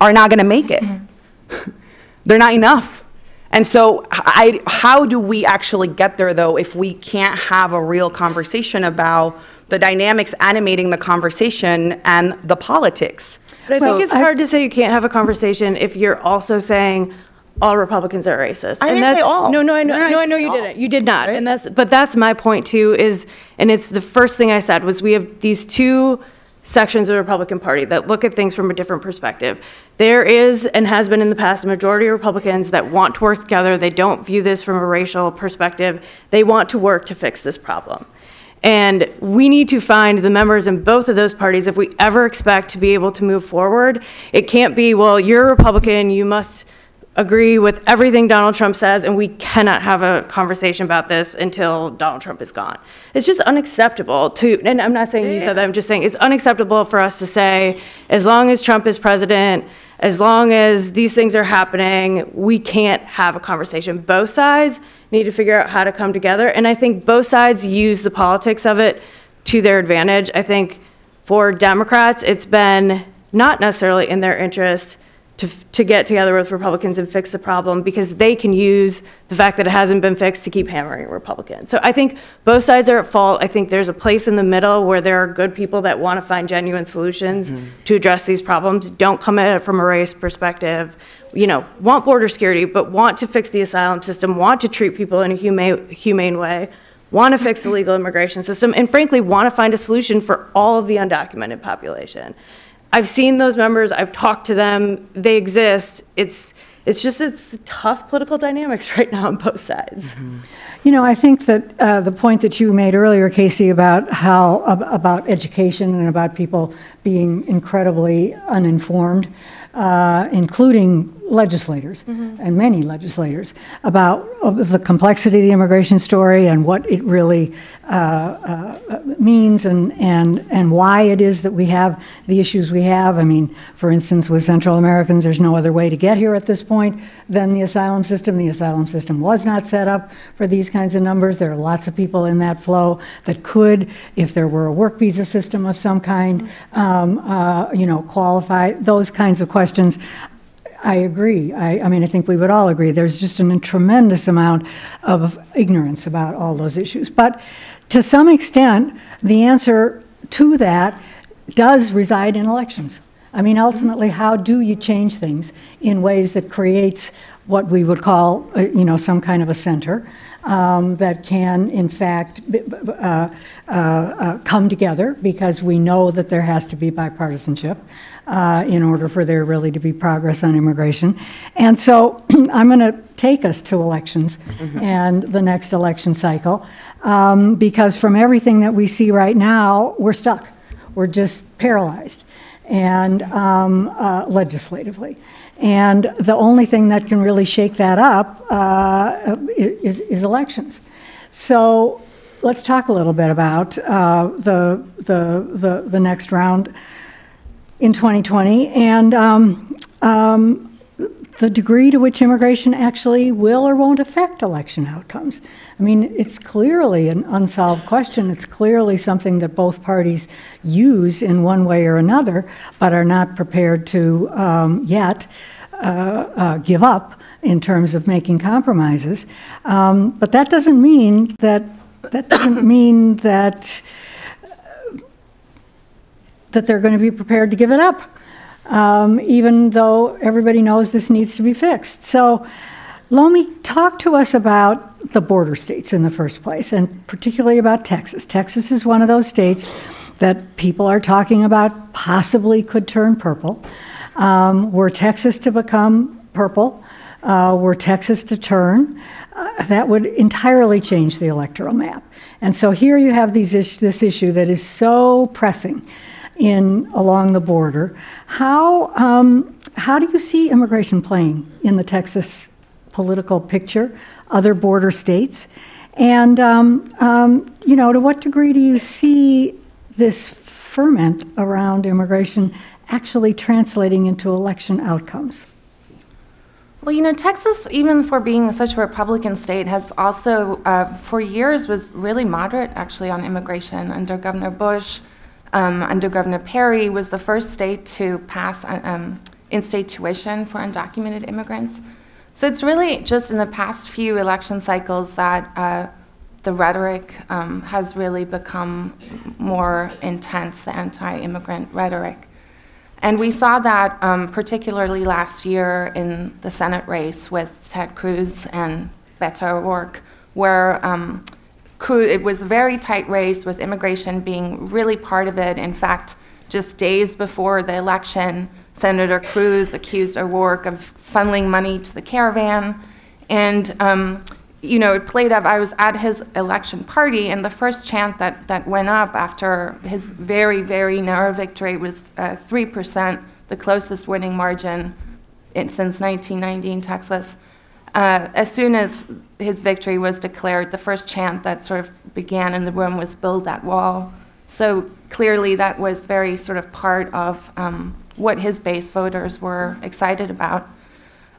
are not going to make it. Mm-hmm. They're not enough. And so, I, how do we actually get there, though, if we can't have a real conversation about the dynamics animating the conversation and the politics? But I Well, think it's I- hard to say you can't have a conversation if you're also saying all Republicans are racist. I And didn't that's- say all. No, no, I know, No, no, I no, know you all. didn't. You did not. Right? And that's, but that's my point too, is, and it's the first thing I said, was we have these two sections of the Republican Party that look at things from a different perspective. There is, and has been in the past, a majority of Republicans that want to work together. They don't view this from a racial perspective. They want to work to fix this problem. And we need to find the members in both of those parties if we ever expect to be able to move forward. It can't be, well, you're a Republican, you must agree with everything Donald Trump says, and we cannot have a conversation about this until Donald Trump is gone. It's just unacceptable to, and I'm not saying you said that, I'm just saying it's unacceptable for us to say, as long as Trump is president, as long as these things are happening, we can't have a conversation. Both sides need to figure out how to come together, and I think both sides use the politics of it to their advantage. I think for Democrats, it's been not necessarily in their interest to, to get together with Republicans and fix the problem because they can use the fact that it hasn't been fixed to keep hammering Republicans. So I think both sides are at fault. I think there's a place in the middle where there are good people that want to find genuine solutions mm-hmm. to address these problems. Don't come at it from a race perspective. You know, want border security, but want to fix the asylum system, want to treat people in a humane, humane way, want to fix the legal immigration system, and frankly, want to find a solution for all of the undocumented population. I've seen those members, I've talked to them, they exist. It's, it's just, it's tough political dynamics right now on both sides. You know, I think that uh, the point that you made earlier, Casey, about how, ab- about education and about people being incredibly uninformed, uh, including legislators, and many legislators, about the complexity of the immigration story and what it really uh, uh, means and, and, and why it is that we have the issues we have. I mean, for instance, with Central Americans, there's no other way to get here at this point than the asylum system. The asylum system was not set up for these kinds of numbers. There are lots of people in that flow that could, if there were a work visa system of some kind, um, uh, you know, qualify, those kinds of questions. I agree. I, I mean, I think we would all agree. There's just a tremendous amount of ignorance about all those issues. But to some extent, the answer to that does reside in elections. I mean, ultimately, how do you change things in ways that creates what we would call, uh, you know, some kind of a center um, that can, in fact, uh, uh, uh, come together because we know that there has to be bipartisanship uh, in order for there really to be progress on immigration. And so I'm going to take us to elections and the next election cycle um, because from everything that we see right now, we're stuck. We're just paralyzed. and um, uh, legislatively. And the only thing that can really shake that up uh, is, is elections. So let's talk a little bit about uh, the, the, the, the next round in 2020 and um, um, the degree to which immigration actually will or won't affect election outcomes. I mean, it's clearly an unsolved question. It's clearly something that both parties use in one way or another, but are not prepared to um, yet uh, uh, give up in terms of making compromises. Um, but that doesn't mean that that doesn't mean that that they're going to be prepared to give it up um, even though everybody knows this needs to be fixed. So, Lomi, talk to us about the border states in the first place, and particularly about Texas. Texas is one of those states that people are talking about possibly could turn purple. Um, were Texas to become purple, uh, were Texas to turn, uh, that would entirely change the electoral map. And so here you have these is this issue that is so pressing in along the border. How um, how do you see immigration playing in the Texas political picture, other border states, and um, um, you know to what degree do you see this ferment around immigration actually translating into election outcomes? Well, you know, Texas, even for being such a Republican state, has also, uh, for years, was really moderate actually on immigration under Governor Bush um, under Governor Perry, was the first state to pass uh, um, in-state tuition for undocumented immigrants. So it's really just in the past few election cycles that uh, the rhetoric um, has really become more intense, the anti-immigrant rhetoric. And we saw that um, particularly last year in the Senate race with Ted Cruz and Beto O'Rourke, where um, it was a very tight race with immigration being really part of it. In fact, just days before the election, Senator Cruz accused O'Rourke of funneling money to the caravan. And, um, you know, it played up. I was at his election party, and the first chant that, that went up after his very, very narrow victory was uh, 3%, the closest winning margin in, since 1990 in Texas. Uh, as soon as his victory was declared, the first chant that sort of began in the room was build that wall. So clearly that was very sort of part of um, what his base voters were excited about.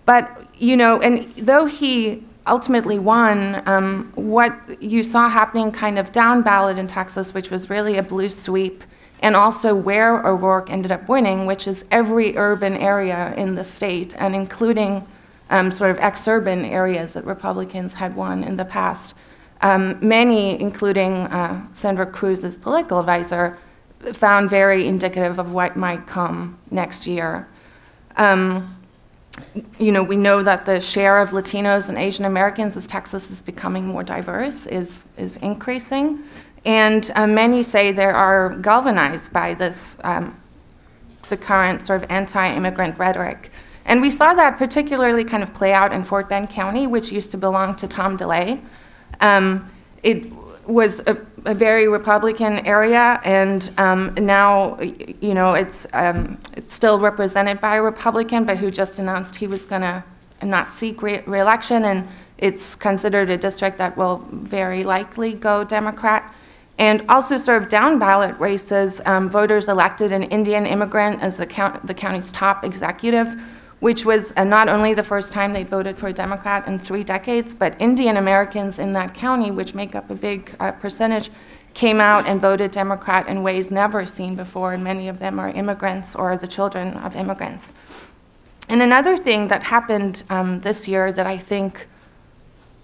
But, you know, and though he ultimately won, um, what you saw happening kind of down ballot in Texas, which was really a blue sweep, and also where O'Rourke ended up winning, which is every urban area in the state, and including um, sort of exurban areas that Republicans had won in the past. Um, many, including uh, Senator Cruz's political advisor, found very indicative of what might come next year. Um, you know, we know that the share of Latinos and Asian Americans as Texas is becoming more diverse is, is increasing. And uh, many say they are galvanized by this, um, the current sort of anti-immigrant rhetoric. And we saw that particularly kind of play out in Fort Bend County, which used to belong to Tom DeLay. Um, it was a, a, very Republican area, and um, now, you know, it's, um, it's still represented by a Republican, but who just announced he was going to not seek re reelection, and it's considered a district that will very likely go Democrat. And also sort of down ballot races, um, voters elected an Indian immigrant as the, count, the county's top executive, which was uh, not only the first time they voted for a Democrat in three decades, but Indian Americans in that county, which make up a big uh, percentage, came out and voted Democrat in ways never seen before, and many of them are immigrants or the children of immigrants. And another thing that happened um, this year that I think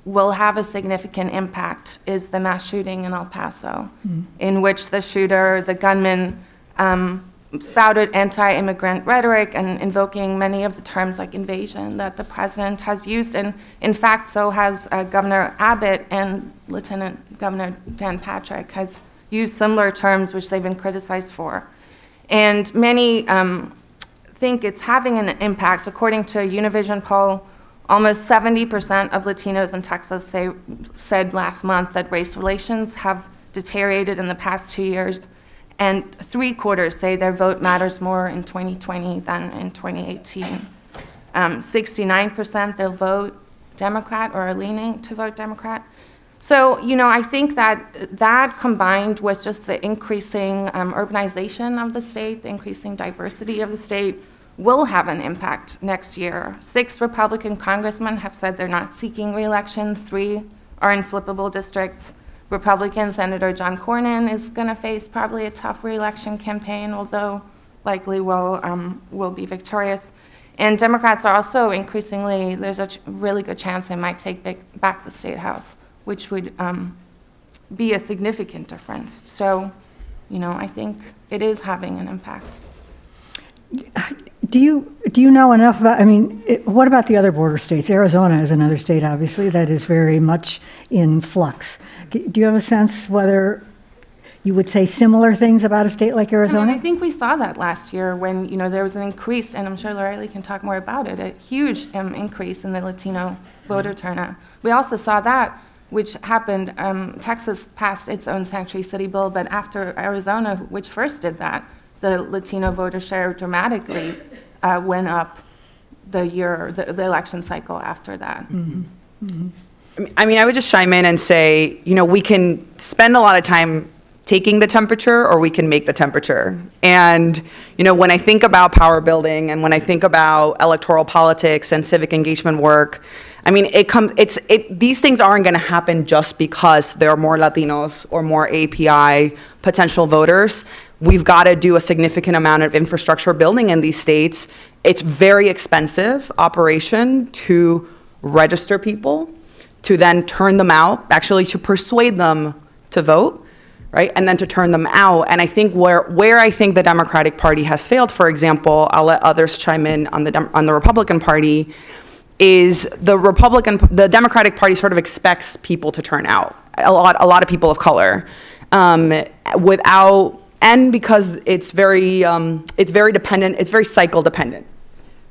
will have a significant impact is the mass shooting in El Paso, mm. in which the shooter, the gunman, um, spouted anti-immigrant rhetoric and invoking many of the terms like invasion that the president has used. And in fact, so has uh, Governor Abbott and Lieutenant Governor Dan Patrick has used similar terms which they've been criticized for. And many um, think it's having an impact. According to a Univision poll, almost 70% of Latinos in Texas say, said last month that race relations have deteriorated in the past two years and three quarters say their vote matters more in 2020 than in 2018. Um, 69% they'll vote Democrat or are leaning to vote Democrat. So, you know, I think that that combined with just the increasing um, urbanization of the state, the increasing diversity of the state, will have an impact next year. Six Republican congressmen have said they're not seeking reelection, three are in flippable districts. Republican Senator John Cornyn is going to face probably a tough reelection campaign, although likely will, um, will be victorious. And Democrats are also increasingly, there's a really good chance they might take back the state house, which would um, be a significant difference. So, you know, I think it is having an impact. Do you, do you know enough about, I mean, it- what about the other border states? Arizona is another state, obviously, that is very much in flux. Do you have a sense whether you would say similar things about a state like I mean, I think we saw that last year when, you know, there was an increase, and I'm sure Lorella can talk more about it, a huge um, increase in the Latino voter turnout. We also saw that, which happened, um, Texas passed its own sanctuary city bill, but after Arizona, which first did that, the Latino voter share dramatically uh, went up the year, the, the election cycle after that. I mean, I would just chime in and say, you know, we can spend a lot of time taking the temperature or we can make the temperature. And, you know, when I think about power building and when I think about electoral politics and civic engagement work, I mean, it comes, it's, it, these things aren't going to happen just because there are more Latinos or more API potential voters. We've got to do a significant amount of infrastructure building in these states. It's very expensive operation to register people to then turn them out, actually to persuade them to vote, right? And then to turn them out. And I think where, where I think the Democratic Party has failed, for example, I'll let others chime in on the, Dem- on the Republican Party, is the Republican, the Democratic Party sort of expects people to turn out, a lot, a lot of people of color, um, without, and because it's very, um, it's very dependent, it's very cycle dependent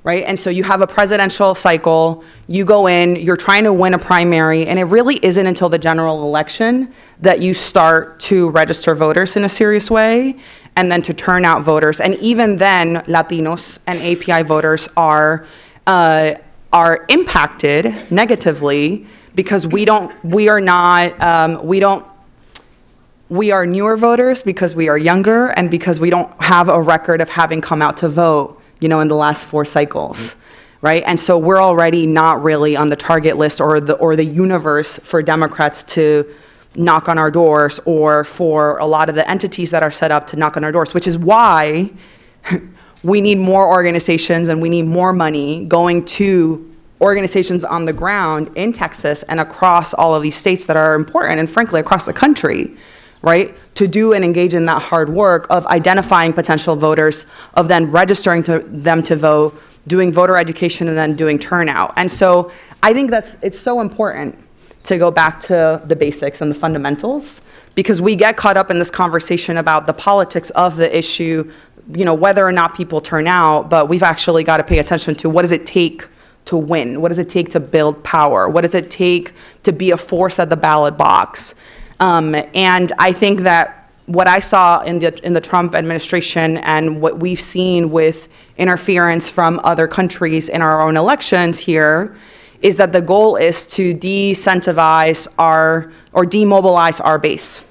right? And so you have a presidential cycle, you go in, you're trying to win a primary, and it really isn't until the general election that you start to register voters in a serious way and then to turn out voters. And even then, Latinos and API voters are, uh, are impacted negatively because we don't, we are not, um, we don't we are newer voters because we are younger and because we don't have a record of having come out to vote, you know, in the last four cycles, right? And so we're already not really on the target list or the or the universe for Democrats to knock on our doors or for a lot of the entities that are set up to knock on our doors, which is why we need more organizations and we need more money going to organizations on the ground in Texas and across all of these states that are important and frankly across the country, right? To do and engage in that hard work of identifying potential voters, of then registering to them to vote, doing voter education and then doing turnout. And so I think that's it's so important to go back to the basics and the fundamentals because we get caught up in this conversation about the politics of the issue, you know, whether or not people turn out, but we've actually got to pay attention to what does it take to win? What does it take to build power? What does it take to be a force at the ballot box? Um, and I think that what I saw in the in the Trump administration and what we've seen with interference from other countries in our own elections here is that the goal is to decentivize our or demobilize our base,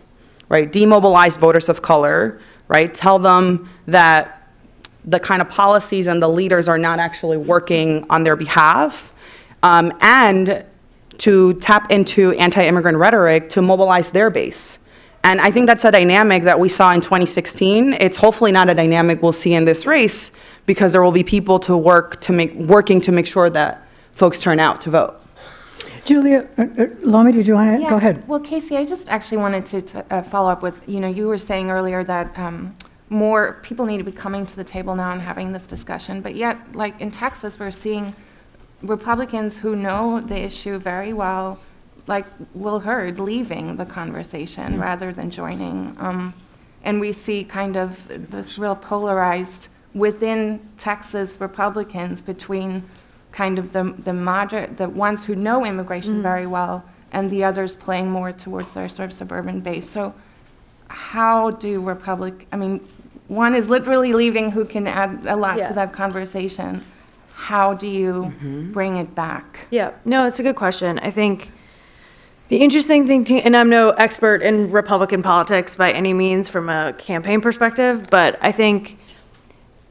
right? Demobilize voters of color, right? Tell them that the kind of policies and the leaders are not actually working on their behalf, um, and to tap into anti-immigrant rhetoric to mobilize their base. And I think that's a dynamic that we saw in 2016. It's hopefully not a dynamic we'll see in this race because there will be people to work to make working to make sure that folks turn out to vote. Julia, uh, uh, Lomi, did you want to, go ahead. Well, Casey, I just actually wanted to, to uh, follow up with, you know, you were saying earlier that um, more people need to be coming to the table now and having this discussion, but yet, like in Texas, we're seeing Republicans who know the issue very well, like Will Hurd, leaving the conversation rather than joining. Um, and we see kind of this real polarized within Texas Republicans between kind of the, the moderate, the ones who know immigration very well, and the others playing more towards their sort of suburban base. So how do Republic, I mean, one is literally leaving who can add a lot Yeah. to that conversation. How do you bring it back? Yeah, no, it's a good question. I think the interesting thing, to, and I'm no expert in Republican politics by any means from a campaign perspective, but I think,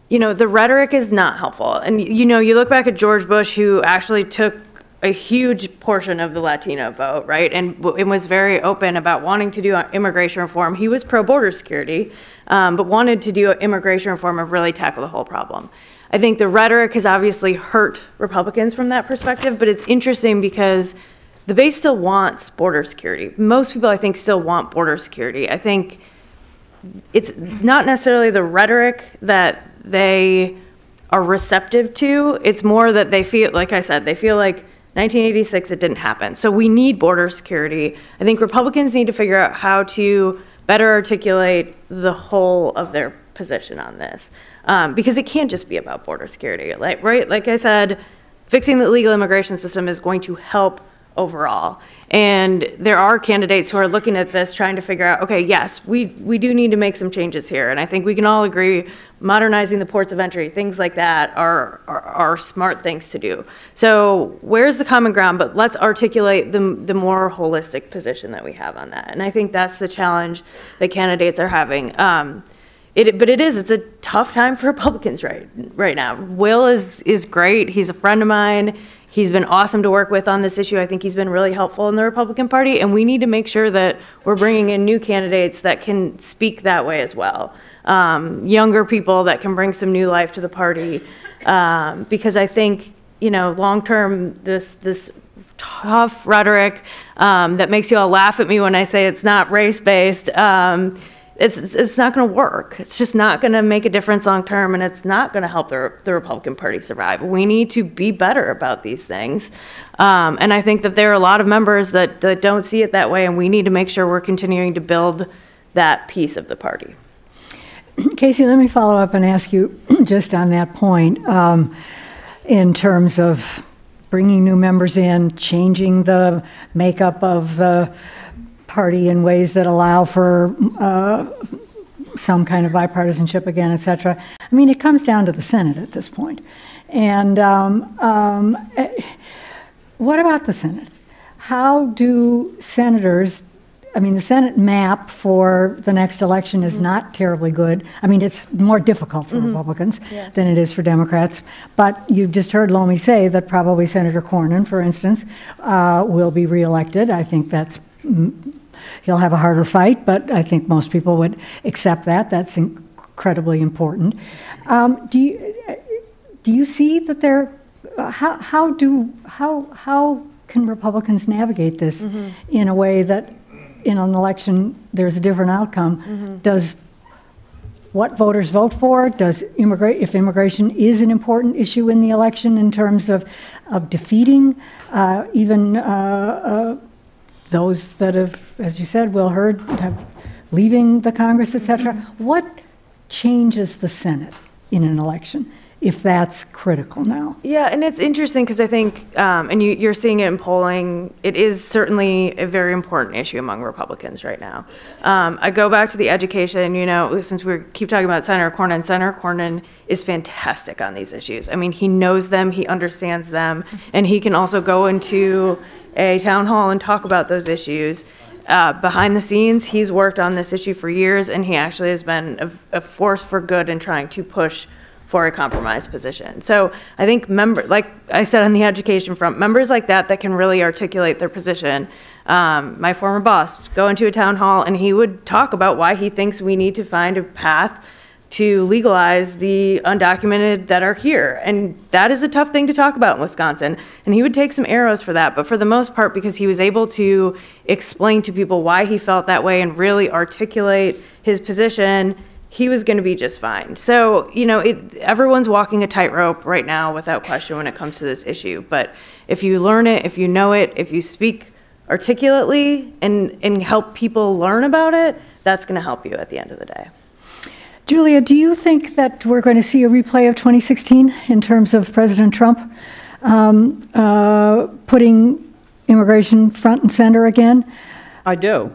you know, the rhetoric is not helpful. And, you know, you look back at George Bush, who actually took a huge portion of the Latino vote, right? And, and was very open about wanting to do immigration reform. He was pro border security, um, but wanted to do immigration reform and really tackle the whole problem. I think the rhetoric has obviously hurt Republicans from that perspective, but it's interesting because the base still wants border security. Most people, I think, still want border security. I think it's not necessarily the rhetoric that they are receptive to. It's more that they feel, like I said, they feel like 1986, it didn't happen. So we need border security. I think Republicans need to figure out how to better articulate the whole of their position on this. Um, because it can't just be about border security, like, right? Like I said, fixing the legal immigration system is going to help overall. And there are candidates who are looking at this trying to figure out, okay, yes, we, we do need to make some changes here. And I think we can all agree modernizing the ports of entry, things like that are, are, are smart things to do. So where's the common ground? But let's articulate the, the more holistic position that we have on that. And I think that's the challenge that candidates are having. Um, it, but it is, it's a tough time for Republicans right, right now. Will is, is great. He's a friend of mine. He's been awesome to work with on this issue. I think he's been really helpful in the Republican Party, and we need to make sure that we're bringing in new candidates that can speak that way as well. Um, younger people that can bring some new life to the party, um, because I think you know, long term, this this tough rhetoric um, that makes you all laugh at me when I say it's not race based. Um, it's, it's not going to work. It's just not going to make a difference long term, and it's not going to help the, the Republican Party survive. We need to be better about these things. Um, and I think that there are a lot of members that, that don't see it that way, and we need to make sure we're continuing to build that piece of the party. Casey, let me follow up and ask you just on that point, um, in terms of bringing new members in, changing the makeup of the party in ways that allow for uh, some kind of bipartisanship again, et cetera. I mean, it comes down to the Senate at this point. And um, um, eh, what about the Senate? How do senators, I mean, the Senate map for the next election is not terribly good. I mean, it's more difficult for Republicans than it is for Democrats. But you just heard Lomi say that probably Senator Cornyn, for instance, uh, will be reelected. I think that's, he'll have a harder fight, but I think most people would accept that. That's incredibly important. Um, Do you, do you see that there, how, how do, how, how can Republicans navigate this in a way that in an election, there's a different outcome? Does what voters vote for, does immigrate, if immigration is an important issue in the election in terms of, of defeating uh, even uh, uh, those that have, as you said, Will Hurd, have leaving the Congress, etc. what changes the Senate in an election, if that's critical now? Yeah, and it's interesting because I think, um, and you, you're seeing it in polling, it is certainly a very important issue among Republicans right now. Um, I go back to the education, you know, since we keep talking about Senator Cornyn, Senator Cornyn is fantastic on these issues. I mean, he knows them, he understands them, and he can also go into a town hall and talk about those issues. Uh, behind the scenes, he's worked on this issue for years, and he actually has been a, a force for good in trying to push for a compromise position. So I think member, like I said on the education front, members like that that can really articulate their position. Um, my former boss go into a town hall and he would talk about why he thinks we need to find a path to legalize the undocumented that are here. And that is a tough thing to talk about in Wisconsin. And he would take some arrows for that, but for the most part, because he was able to explain to people why he felt that way and really articulate his position, he was going to be just fine. So, you know, it, everyone's walking a tightrope right now without question when it comes to this issue. But if you learn it, if you know it, if you speak articulately and, and help people learn about it, that's going to help you at the end of the day. Julia, do you think that we're going to see a replay of 2016 in terms of President Trump um, uh, putting immigration front and center again? I do.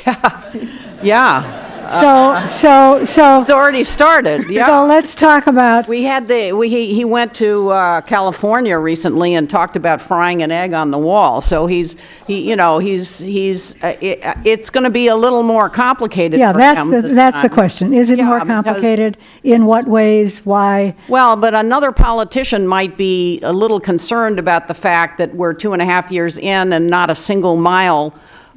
Yeah. Yeah, So, so, so, it's already started, Yeah. so let's talk about, We had the, we, he, he went to uh, California recently and talked about frying an egg on the wall. So he's, he, you know, he's, he's, uh, it, it's going to be a little more complicated yeah, that's, the that's the question. Is it Yeah, more complicated? In what ways? Why? Well, but another politician might be a little concerned about the fact that we're two and a half years in and not a single mile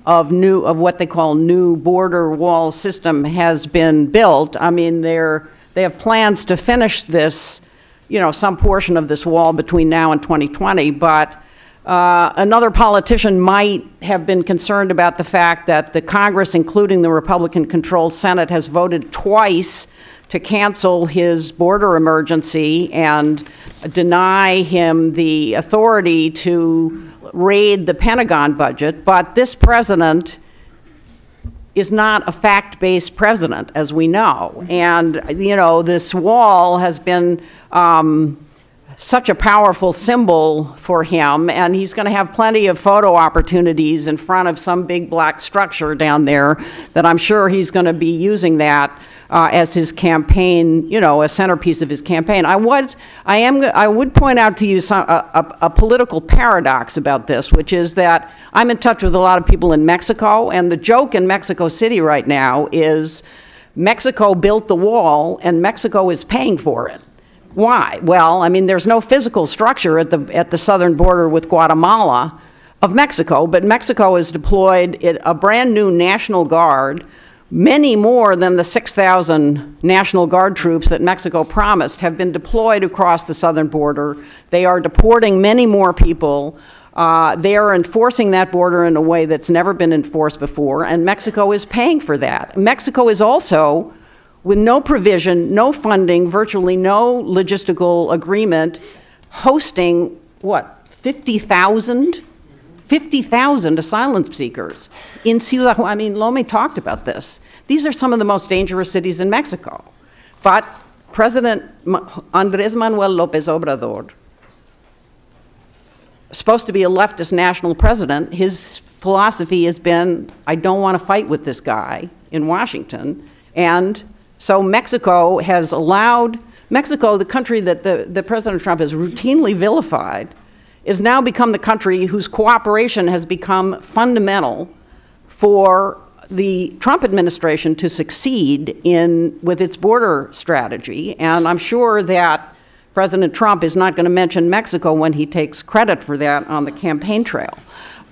of new, of what they call new border wall system has been built. I mean, they're, they have plans to finish this, you know, some portion of this wall between now and 2020, but uh, another politician might have been concerned about the fact that the Congress, including the Republican-controlled Senate, has voted twice to cancel his border emergency and deny him the authority to raid the Pentagon budget. But this president is not a fact-based president, as we know. And, you know, this wall has been um, such a powerful symbol for him, and he's going to have plenty of photo opportunities in front of some big black structure down there that I'm sure he's going to be using that uh, as his campaign, you know, a centerpiece of his campaign. I would, I am, I would point out to you some, a, a, a political paradox about this, which is that I'm in touch with a lot of people in Mexico, and the joke in Mexico City right now is Mexico built the wall, and Mexico is paying for it. Why? Well, I mean, there's no physical structure at the, at the southern border with Guatemala of Mexico, but Mexico has deployed a brand-new National Guard, many more than the 6,000 National Guard troops that Mexico promised have been deployed across the southern border. They are deporting many more people. Uh, They are enforcing that border in a way that's never been enforced before, and Mexico is paying for that. Mexico is also with no provision, no funding, virtually no logistical agreement, hosting, what, 50,000? 50,000 asylum seekers in Ciudad. I mean, Lomi talked about this. These are some of the most dangerous cities in Mexico. But President Andrés Manuel López Obrador, supposed to be a leftist national president, his philosophy has been, I don't want to fight with this guy in Washington. And so Mexico has allowed, Mexico, the country that the, the President Trump has routinely vilified, is now become the country whose cooperation has become fundamental for the Trump administration to succeed in with its border strategy. And I'm sure that President Trump is not going to mention Mexico when he takes credit for that on the campaign trail.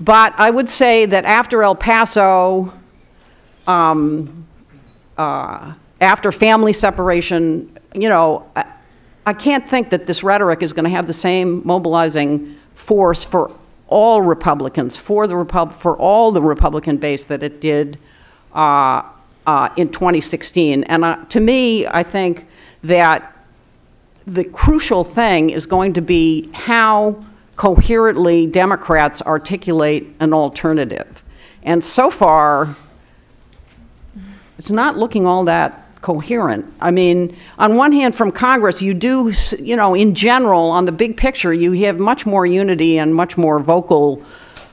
But I would say that after El Paso, um, uh, after family separation, you know, I, I can't think that this rhetoric is going to have the same mobilizing force for all Republicans, for the Repub- for all the Republican base that it did uh, uh, in 2016. And uh, to me, I think that the crucial thing is going to be how coherently Democrats articulate an alternative. And so far, it's not looking all that coherent. I mean, on one hand, from Congress, you do, you know, in general, on the big picture, you have much more unity and much more vocal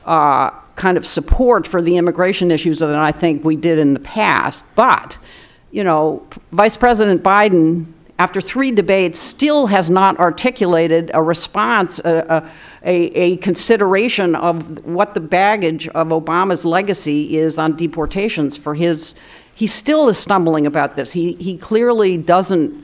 uh, kind of support for the immigration issues than I think we did in the past. But, you know, Vice President Biden, after three debates, still has not articulated a response, a, a, a consideration of what the baggage of Obama's legacy is on deportations for his. He still is stumbling about this. He, he clearly doesn't,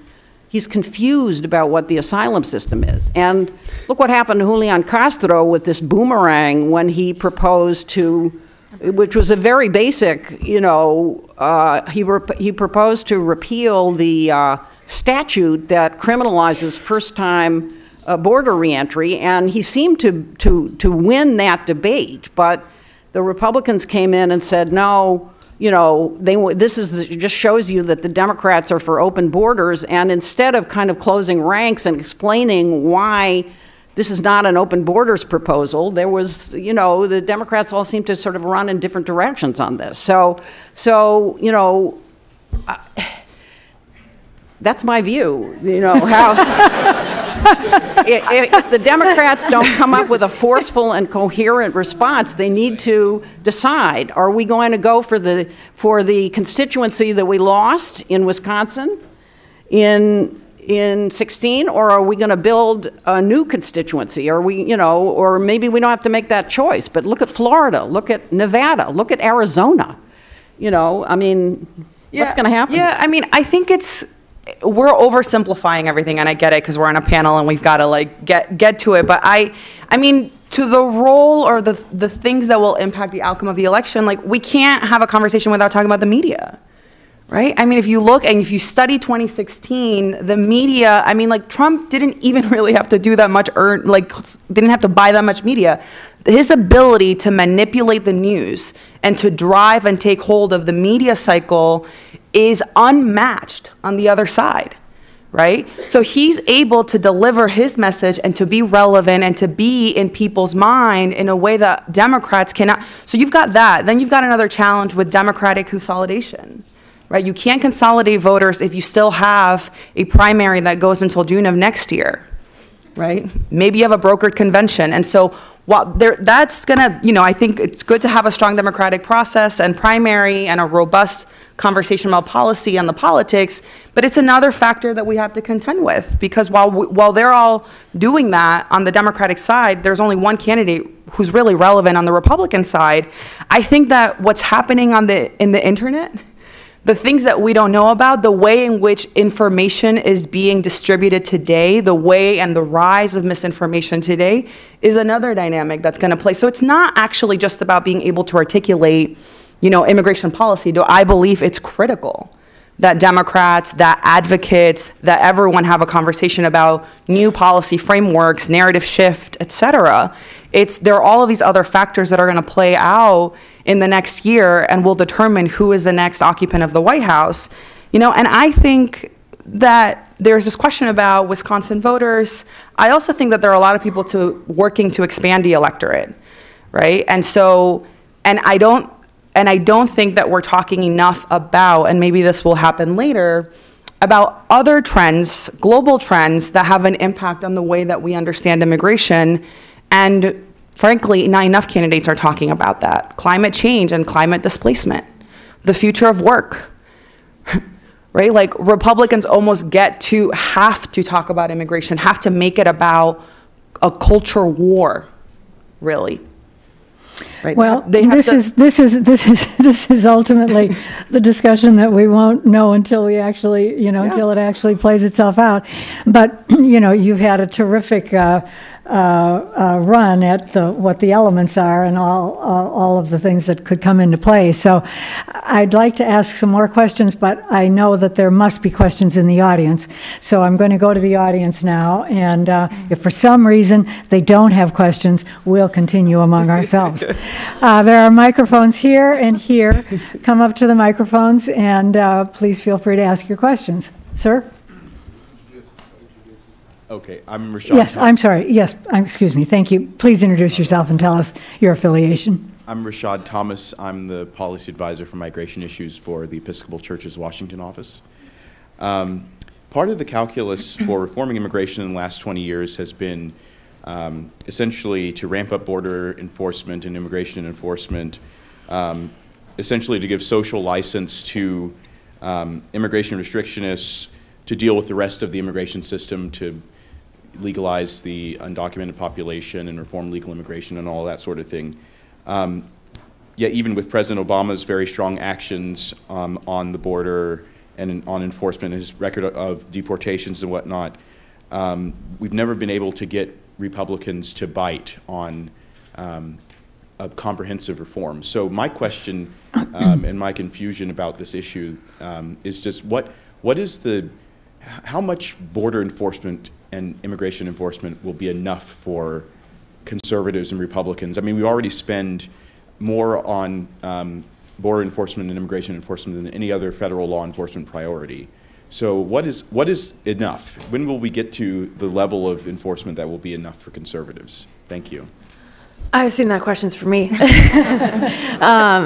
he's confused about what the asylum system is. And look what happened to Julian Castro with this boomerang when he proposed to, which was a very basic, you know, uh, he, he proposed to repeal the uh, statute that criminalizes first-time uh, border reentry, and he seemed to, to, to win that debate. But the Republicans came in and said, no, you know, they, this is, just shows you that the Democrats are for open borders, and instead of kind of closing ranks and explaining why this is not an open borders proposal, there was, you know, the Democrats all seem to sort of run in different directions on this. So, so, you know, I- that's my view, you know, how, i- if the Democrats don't come up with a forceful and coherent response, they need to decide, are we going to go for the, for the constituency that we lost in Wisconsin in, in 16, or are we going to build a new constituency? Are we, you know, or maybe we don't have to make that choice, but look at Florida, look at Nevada, look at Arizona. You know, I mean, what's going to happen? Yeah, I mean, I think it's we're oversimplifying everything, and I get it because we're on a panel and we've got to like get get to it. But I, I mean, to the role or the the things that will impact the outcome of the election, like we can't have a conversation without talking about the media. Right? I mean, if you look and if you study 2016, the media, I mean, like Trump didn't even really have to do that much, earn, like, didn't have to buy that much media. His ability to manipulate the news and to drive and take hold of the media cycle is unmatched on the other side right? So he's able to deliver his message and to be relevant and to be in people's mind in a way that Democrats cannot. So you've got that. Then you've got another challenge with Democratic consolidation, right? You can't consolidate voters if you still have a primary that goes until June of next year, right? Maybe you have a brokered convention. And so while there, that's going to, you know, I think it's good to have a strong democratic process and primary and a robust conversation about policy and the politics, but it's another factor that we have to contend with because while, we, while they're all doing that on the Democratic side, there's only one candidate who's really relevant on the Republican side. I think that what's happening on the, in the internet the things that we don't know about, the way in which information is being distributed today, the way and the rise of misinformation today is another dynamic that's going to play. So it's not actually just about being able to articulate, you know, immigration policy. Do I believe it's critical that Democrats, that advocates, that everyone have a conversation about new policy frameworks, narrative shift, et cetera. It's there are all of these other factors that are going to play out in the next year and will determine who is the next occupant of the White House. You know, and I think that there's this question about Wisconsin voters. I also think that there are a lot of people to working to expand the electorate, right? And so, and I don't, and I don't think that we're talking enough about, and maybe this will happen later, about other trends, global trends that have an impact on the way that we understand immigration. And frankly, not enough candidates are talking about that. Climate change and climate displacement, the future of work. right? Like Republicans almost get to have to talk about immigration, have to make it about a culture war, really. Right? Well, this is, this is, this is, this is ultimately the discussion that we won't know until we actually, you know, Yeah. until it actually plays itself out. But, you know, you've had a terrific uh, uh, uh, run at the, what the elements are and all, all all of the things that could come into play. So I'd like to ask some more questions, but I know that there must be questions in the audience. So I'm going to go to the audience now, and uh, if for some reason they don't have questions, we'll continue among ourselves. Uh, There are microphones here and here. Come up to the microphones, and uh, please feel free to ask your questions. Sir? Okay, I'm Rashad. Thomas. Yes, Thom- I'm sorry. Yes, I'm- excuse me. Thank you. Please introduce yourself and tell us your affiliation. I'm Rashad Thomas. I'm the policy advisor for migration issues for the Episcopal Church's Washington office. Um, part of the calculus for reforming immigration in the last 20 years has been um, essentially to ramp up border enforcement and immigration enforcement, um, essentially to give social license to um, immigration restrictionists to deal with the rest of the immigration system to legalize the undocumented population and reform legal immigration and all that sort of thing. Um, yet, even with President Obama's very strong actions um, on the border and on enforcement, his record of deportations and whatnot, um, we've never been able to get Republicans to bite on um, a comprehensive reform. So my question um, and my confusion about this issue um, is just what what is the how much border enforcement and immigration enforcement will be enough for conservatives and Republicans? I mean, we already spend more on um, border enforcement and immigration enforcement than any other federal law enforcement priority. So what is what is enough? When will we get to the level of enforcement that will be enough for conservatives? Thank you. I assume that question's for me. um,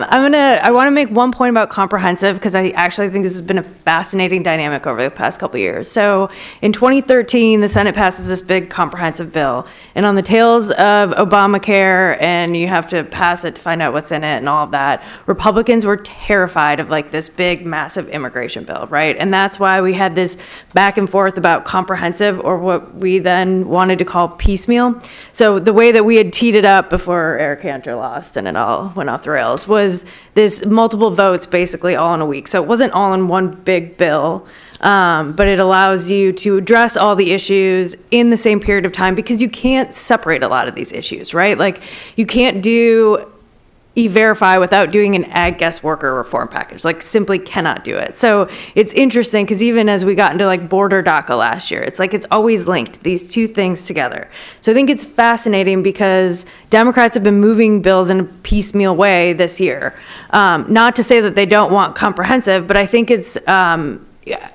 I'm gonna. I want to make one point about comprehensive because I actually think this has been a fascinating dynamic over the past couple years. So, in 2013, the Senate passes this big comprehensive bill, and on the tails of Obamacare, and you have to pass it to find out what's in it and all of that. Republicans were terrified of like this big, massive immigration bill, right? And that's why we had this back and forth about comprehensive, or what we then wanted to call piecemeal. So the way that we had teed it up before Eric Cantor lost and it all went off the rails was this multiple votes basically all in a week. So it wasn't all in one big bill, um, but it allows you to address all the issues in the same period of time because you can't separate a lot of these issues, right? Like you can't do e-verify without doing an ag guest worker reform package like simply cannot do it. So it's interesting because even as we got into like border daca last year it's like it's always linked these two things together. So i think it's fascinating because democrats have been moving bills in a piecemeal way this year. Um, not to say that they don't want comprehensive but i think it's um,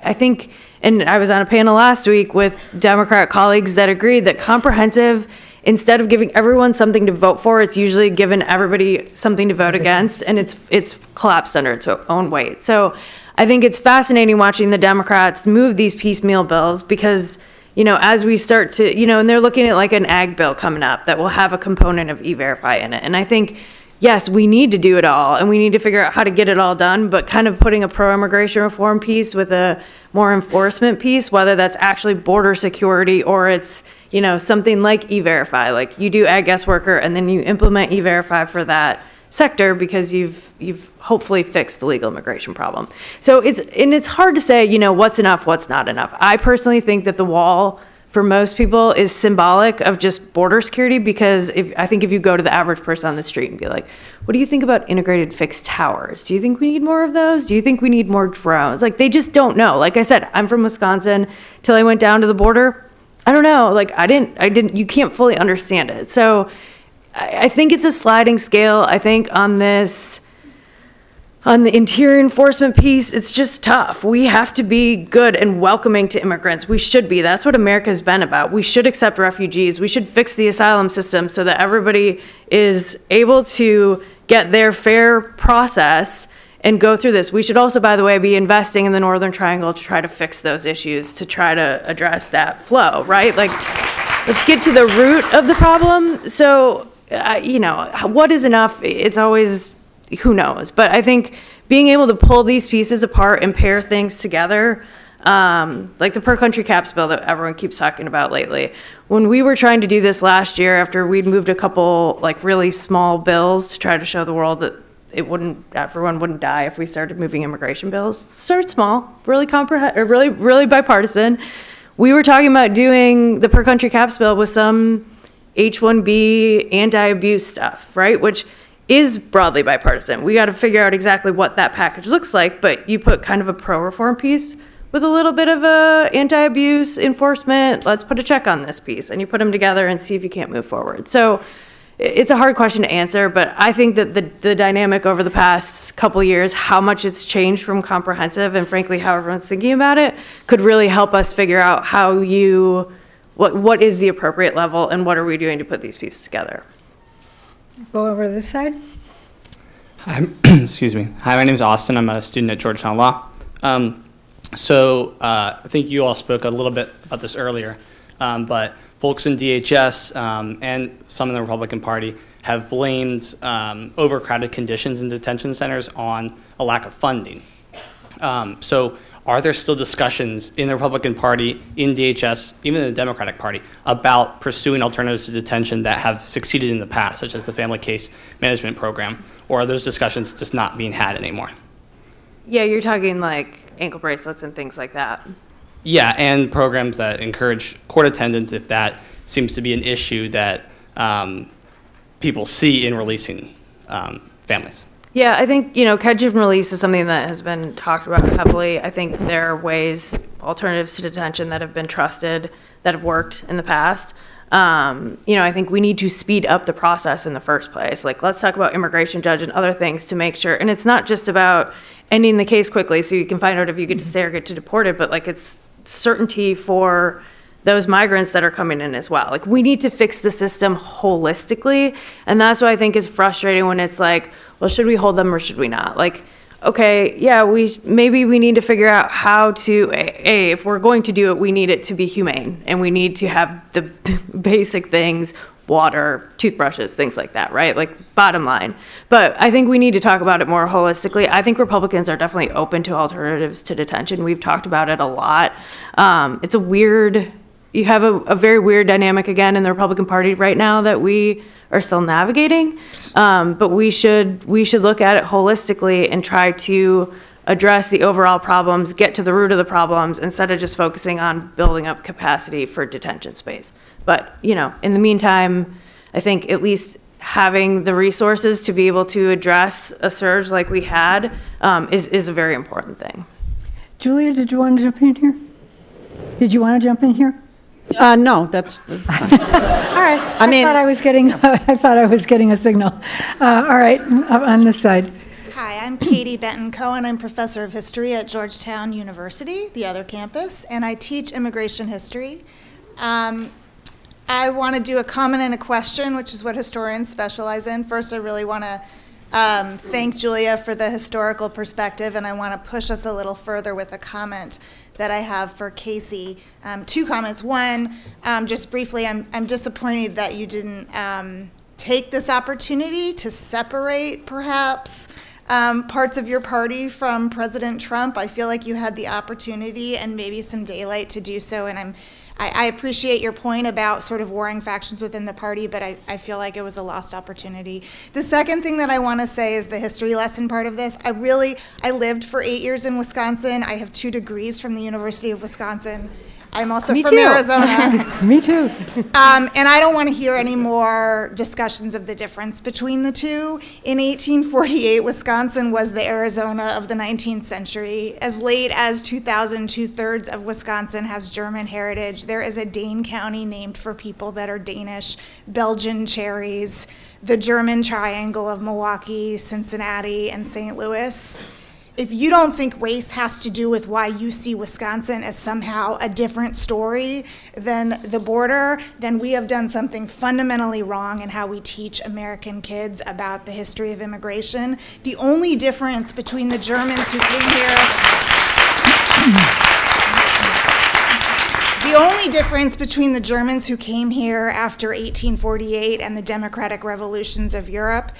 i think and i was on a panel last week with democrat colleagues that agreed that comprehensive instead of giving everyone something to vote for, it's usually given everybody something to vote against, and it's it's collapsed under its own weight. So I think it's fascinating watching the Democrats move these piecemeal bills because you know as we start to you know and they're looking at like an ag bill coming up that will have a component of e-verify in it, and I think. Yes, we need to do it all and we need to figure out how to get it all done, but kind of putting a pro immigration reform piece with a more enforcement piece, whether that's actually border security or it's you know, something like E-Verify, like you do ag guest worker and then you implement E-Verify for that sector because you've you've hopefully fixed the legal immigration problem. So it's and it's hard to say, you know, what's enough, what's not enough. I personally think that the wall for most people is symbolic of just border security because if I think if you go to the average person on the street and be like, "What do you think about integrated fixed towers? Do you think we need more of those? Do you think we need more drones?" Like they just don't know. Like I said, I'm from Wisconsin till I went down to the border I don't know. Like I didn't, I didn't, you can't fully understand it. So I, I think it's a sliding scale. I think on this, on the interior enforcement piece, it's just tough. We have to be good and welcoming to immigrants. We should be. That's what America's been about. We should accept refugees. We should fix the asylum system so that everybody is able to get their fair process and go through this. We should also, by the way, be investing in the Northern Triangle to try to fix those issues, to try to address that flow, right? Like, let's get to the root of the problem. So, uh, you know, what is enough? It's always, who knows? But I think being able to pull these pieces apart and pair things together, um, like the per country caps bill that everyone keeps talking about lately. When we were trying to do this last year, after we'd moved a couple like really small bills to try to show the world that it wouldn't everyone wouldn't die if we started moving immigration bills. Start small, really comprehend, or really really bipartisan. We were talking about doing the per country caps bill with some H-1B anti-abuse stuff, right? Which is broadly bipartisan. We got to figure out exactly what that package looks like, but you put kind of a pro-reform piece with a little bit of a anti-abuse enforcement. Let's put a check on this piece, and you put them together and see if you can't move forward. So it's a hard question to answer, but I think that the, the dynamic over the past couple years, how much it's changed from comprehensive and frankly how everyone's thinking about it, could really help us figure out how you, what, what is the appropriate level and what are we doing to put these pieces together. Go over this side. Hi, excuse me. Hi, my name is Austin. I'm a student at Georgetown Law. Um, so uh, I think you all spoke a little bit about this earlier, um, but folks in DHS um, and some in the Republican Party have blamed um, overcrowded conditions in detention centers on a lack of funding. Um, so, are there still discussions in the Republican Party, in DHS, even in the Democratic Party, about pursuing alternatives to detention that have succeeded in the past, such as the Family Case Management Program? Or are those discussions just not being had anymore? Yeah, you're talking like ankle bracelets and things like that. Yeah, and programs that encourage court attendance if that seems to be an issue that um, people see in releasing um, families. Yeah, I think, you know, catch and release is something that has been talked about heavily. I think there are ways, alternatives to detention that have been trusted, that have worked in the past. Um, you know, I think we need to speed up the process in the first place. Like, let's talk about immigration judge and other things to make sure. And it's not just about ending the case quickly so you can find out if you get to stay or get to deported, but like it's certainty for those migrants that are coming in as well. Like we need to fix the system holistically, and that's what I think is frustrating when it's like, well, should we hold them or should we not? Like, okay, yeah, we maybe we need to figure out how to a, if we're going to do it, we need it to be humane, and we need to have the basic things water, toothbrushes, things like that, right? Like bottom line. But I think we need to talk about it more holistically. I think Republicans are definitely open to alternatives to detention. We've talked about it a lot. Um, it's a weird, you have a, a, very weird dynamic again in the Republican Party right now that we are still navigating. Um, but we should we should look at it holistically and try to address the overall problems, get to the root of the problems instead of just focusing on building up capacity for detention space. But, you know, in the meantime, I think at least having the resources to be able to address a surge like we had um, is, is a very important thing. Julia, did you want to jump in here? Did you want to jump in here? Uh, no, that's, that's fine. all right. I, I mean, thought I was getting. I thought I was getting a signal. Uh, all right, on this side. Hi, I'm Katie Benton Cohen. I'm professor of history at Georgetown University, the other campus, and I teach immigration history. Um, I want to do a comment and a question, which is what historians specialize in. First, I really want to um, thank Julia for the historical perspective, and I want to push us a little further with a comment that I have for Casey. Um, two comments. One, um, just briefly, I'm, I'm disappointed that you didn't um, take this opportunity to separate, perhaps, um, parts of your party from President Trump. I feel like you had the opportunity and maybe some daylight to do so, and I'm I, I, appreciate your point about sort of warring factions within the party, but I, I feel like it was a lost opportunity. The second thing that I want to say is the history lesson part of this. I really, I lived for eight years in Wisconsin. I have two degrees from the University of Wisconsin. I'm also Me from too. Arizona. Me too. Um, and I don't want to hear any more discussions of the difference between the two. In 1848, Wisconsin was the Arizona of the 19th century. As late as 2000, two thirds of Wisconsin has German heritage. There is a Dane County named for people that are Danish, Belgian cherries, the German triangle of Milwaukee, Cincinnati, and St. Louis if you don't think race has to do with why you see Wisconsin as somehow a different story than the border, then we have done something fundamentally wrong in how we teach American kids about the history of immigration. The only difference between the Germans who came here. The only difference between the Germans who came here after 1848 and the democratic revolutions of Europe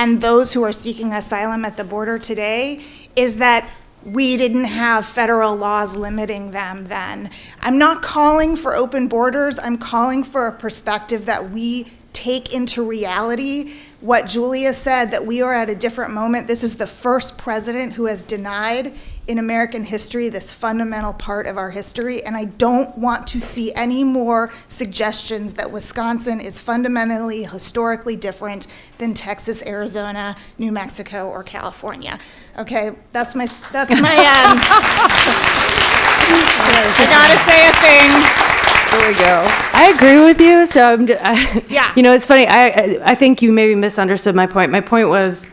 and those who are seeking asylum at the border today is that we didn't have federal laws limiting them then. I'm not calling for open borders, I'm calling for a perspective that we take into reality what Julia said that we are at a different moment. This is the first president who has denied in American history this fundamental part of our history, and I don't want to see any more suggestions that Wisconsin is fundamentally historically different than Texas, Arizona, New Mexico, or California. Okay, that's my that's my um, I gotta say a thing. There we go. I agree with you. So I'm, I, yeah. You know, it's funny. I I think you maybe misunderstood my point. My point was,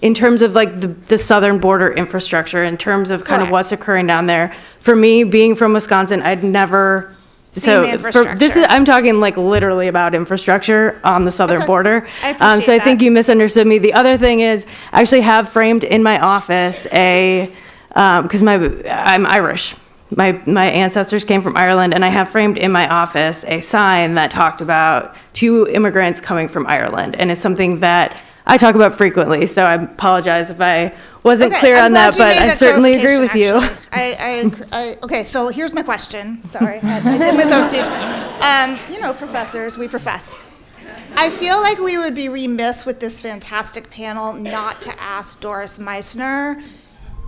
in terms of like the, the southern border infrastructure, in terms of kind Correct. of what's occurring down there. For me, being from Wisconsin, I'd never. Seen so for, this is. I'm talking like literally about infrastructure on the southern Okay. border. I um, so I think you misunderstood me. The other thing is, I actually have framed in my office a because my I'm Irish. My my ancestors came from Ireland, and I have framed in my office a sign that talked about two immigrants coming from Ireland, and it's something that I talk about frequently. So I apologize if I wasn't Okay, clear I'm on that, but I certainly agree with clarification, you. I, I, I, okay, so here's my question. Sorry, I, did misunderstand. Um, you know, professors, we profess. I feel like we would be remiss with this fantastic panel not to ask Doris Meissner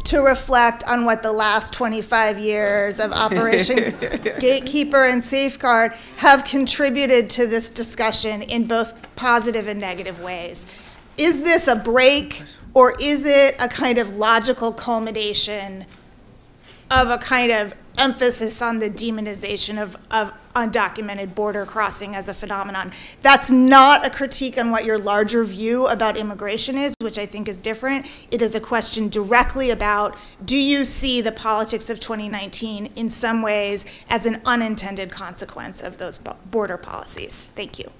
to reflect on what the last 25 years of Operation Gatekeeper and Safeguard have contributed to this discussion in both positive and negative ways. Is this a break or is it a kind of logical culmination of a kind of emphasis on the demonization of, of undocumented border crossing as a phenomenon. That's not a critique on what your larger view about immigration is, which I think is different. It is a question directly about do you see the politics of 2019 in some ways as an unintended consequence of those border policies? Thank you.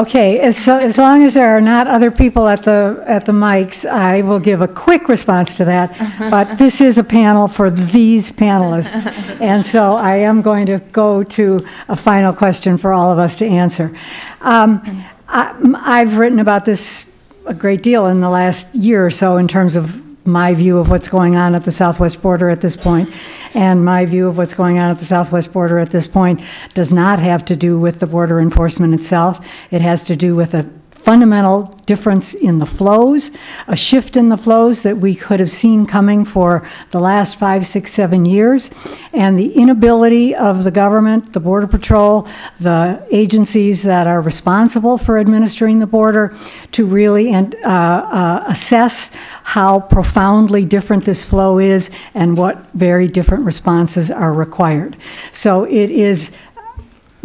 Okay, as, so, as long as there are not other people at the, at the mics, I will give a quick response to that. But this is a panel for these panelists. And so I am going to go to a final question for all of us to answer. Um, I, I've written about this a great deal in the last year or so in terms of my view of what's going on at the southwest border at this point, and my view of what's going on at the southwest border at this point does not have to do with the border enforcement itself. It has to do with a fundamental difference in the flows, a shift in the flows that we could have seen coming for the last five, six, seven years, and the inability of the government, the Border Patrol, the agencies that are responsible for administering the border to really uh, uh, assess how profoundly different this flow is and what very different responses are required. So it is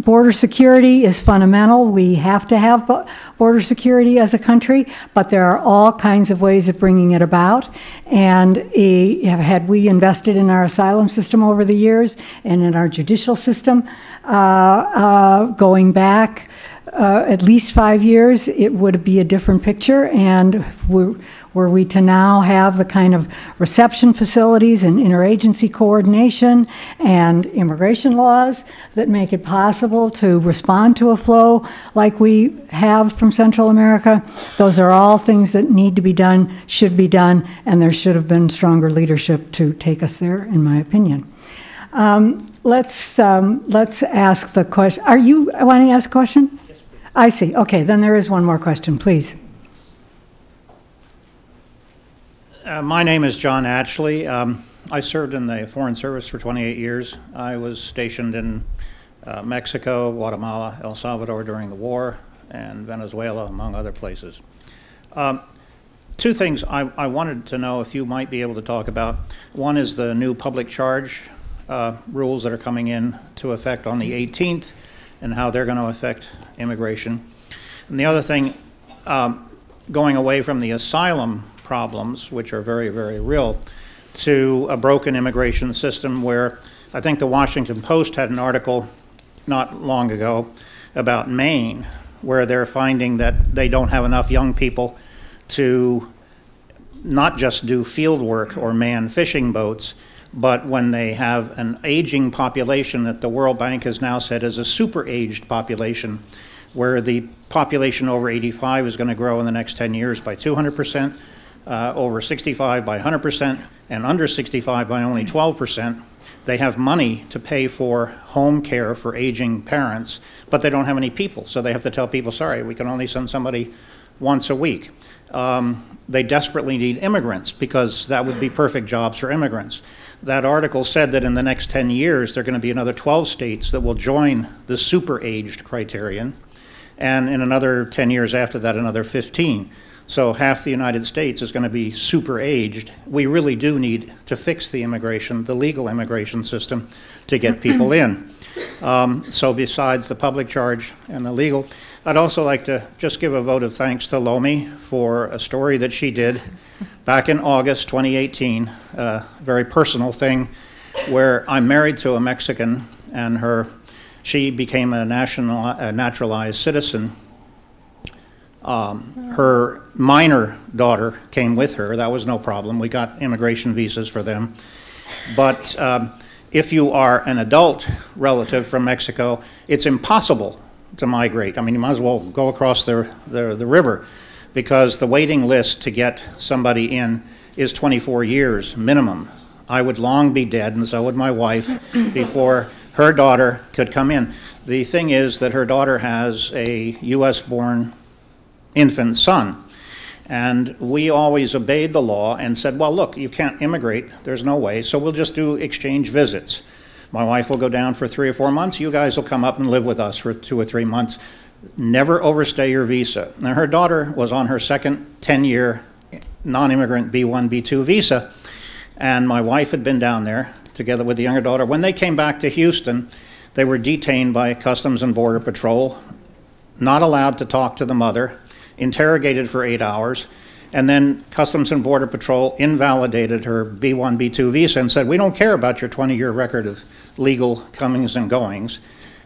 Border security is fundamental. We have to have border security as a country, but there are all kinds of ways of bringing it about. And had we invested in our asylum system over the years and in our judicial system, uh, uh, going back uh, at least five years, it would be a different picture. And we're, we to now have the kind of reception facilities and interagency coordination and immigration laws that make it possible to respond to a flow like we have from Central America, those are all things that need to be done, should be done, and there should have been stronger leadership to take us there, in my opinion. Um, let's um, let's ask the question. Are you wanting to ask a question? Yes, I see. Okay, then there is one more question, please. Uh, my name is John Atchley. Um, I served in the Foreign Service for 28 years. I was stationed in uh, Mexico, Guatemala, El Salvador during the war, and Venezuela, among other places. Um, two things I, I, wanted to know if you might be able to talk about. One is the new public charge uh, rules that are coming in to effect on the 18th and how they're going to affect immigration. And the other thing, um, going away from the asylum problems, which are very, very real, to a broken immigration system where I think the Washington Post had an article not long ago about Maine, where they're finding that they don't have enough young people to not just do field work or man fishing boats, but when they have an aging population that the World Bank has now said is a super aged population, where the population over 85 is going to grow in the next 10 years by 200 percent, uh, over 65 by 100% and under 65 by only 12%. They have money to pay for home care for aging parents, but they don't have any people. So they have to tell people, sorry, we can only send somebody once a week. Um, they desperately need immigrants because that would be perfect jobs for immigrants. That article said that in the next 10 years, there are going to be another 12 states that will join the super aged criterion, and in another 10 years after that, another 15. So half the United States is going to be super aged. We really do need to fix the immigration, the legal immigration system to get people in. Um, so besides the public charge and the legal, I'd also like to just give a vote of thanks to Lomi for a story that she did back in August 2018, a very personal thing where I'm married to a Mexican and her, she became a, national, a naturalized citizen um, her minor daughter came with her. That was no problem. We got immigration visas for them. But um, if you are an adult relative from Mexico, it's impossible to migrate. I mean, you might as well go across the, the, the river because the waiting list to get somebody in is 24 years minimum. I would long be dead, and so would my wife, before her daughter could come in. The thing is that her daughter has a U.S. born infant son. And we always obeyed the law and said, well, look, you can't immigrate. There's no way. So we'll just do exchange visits. My wife will go down for three or four months. You guys will come up and live with us for two or three months. Never overstay your visa. Now, her daughter was on her second 10 year non immigrant B1, B2 visa. And my wife had been down there together with the younger daughter. When they came back to Houston, They were detained by Customs and Border Patrol, not allowed to talk to the mother, interrogated for eight hours, and then Customs and Border Patrol invalidated her B1, B2 visa and said, we don't care about your 20-year record of legal comings and goings.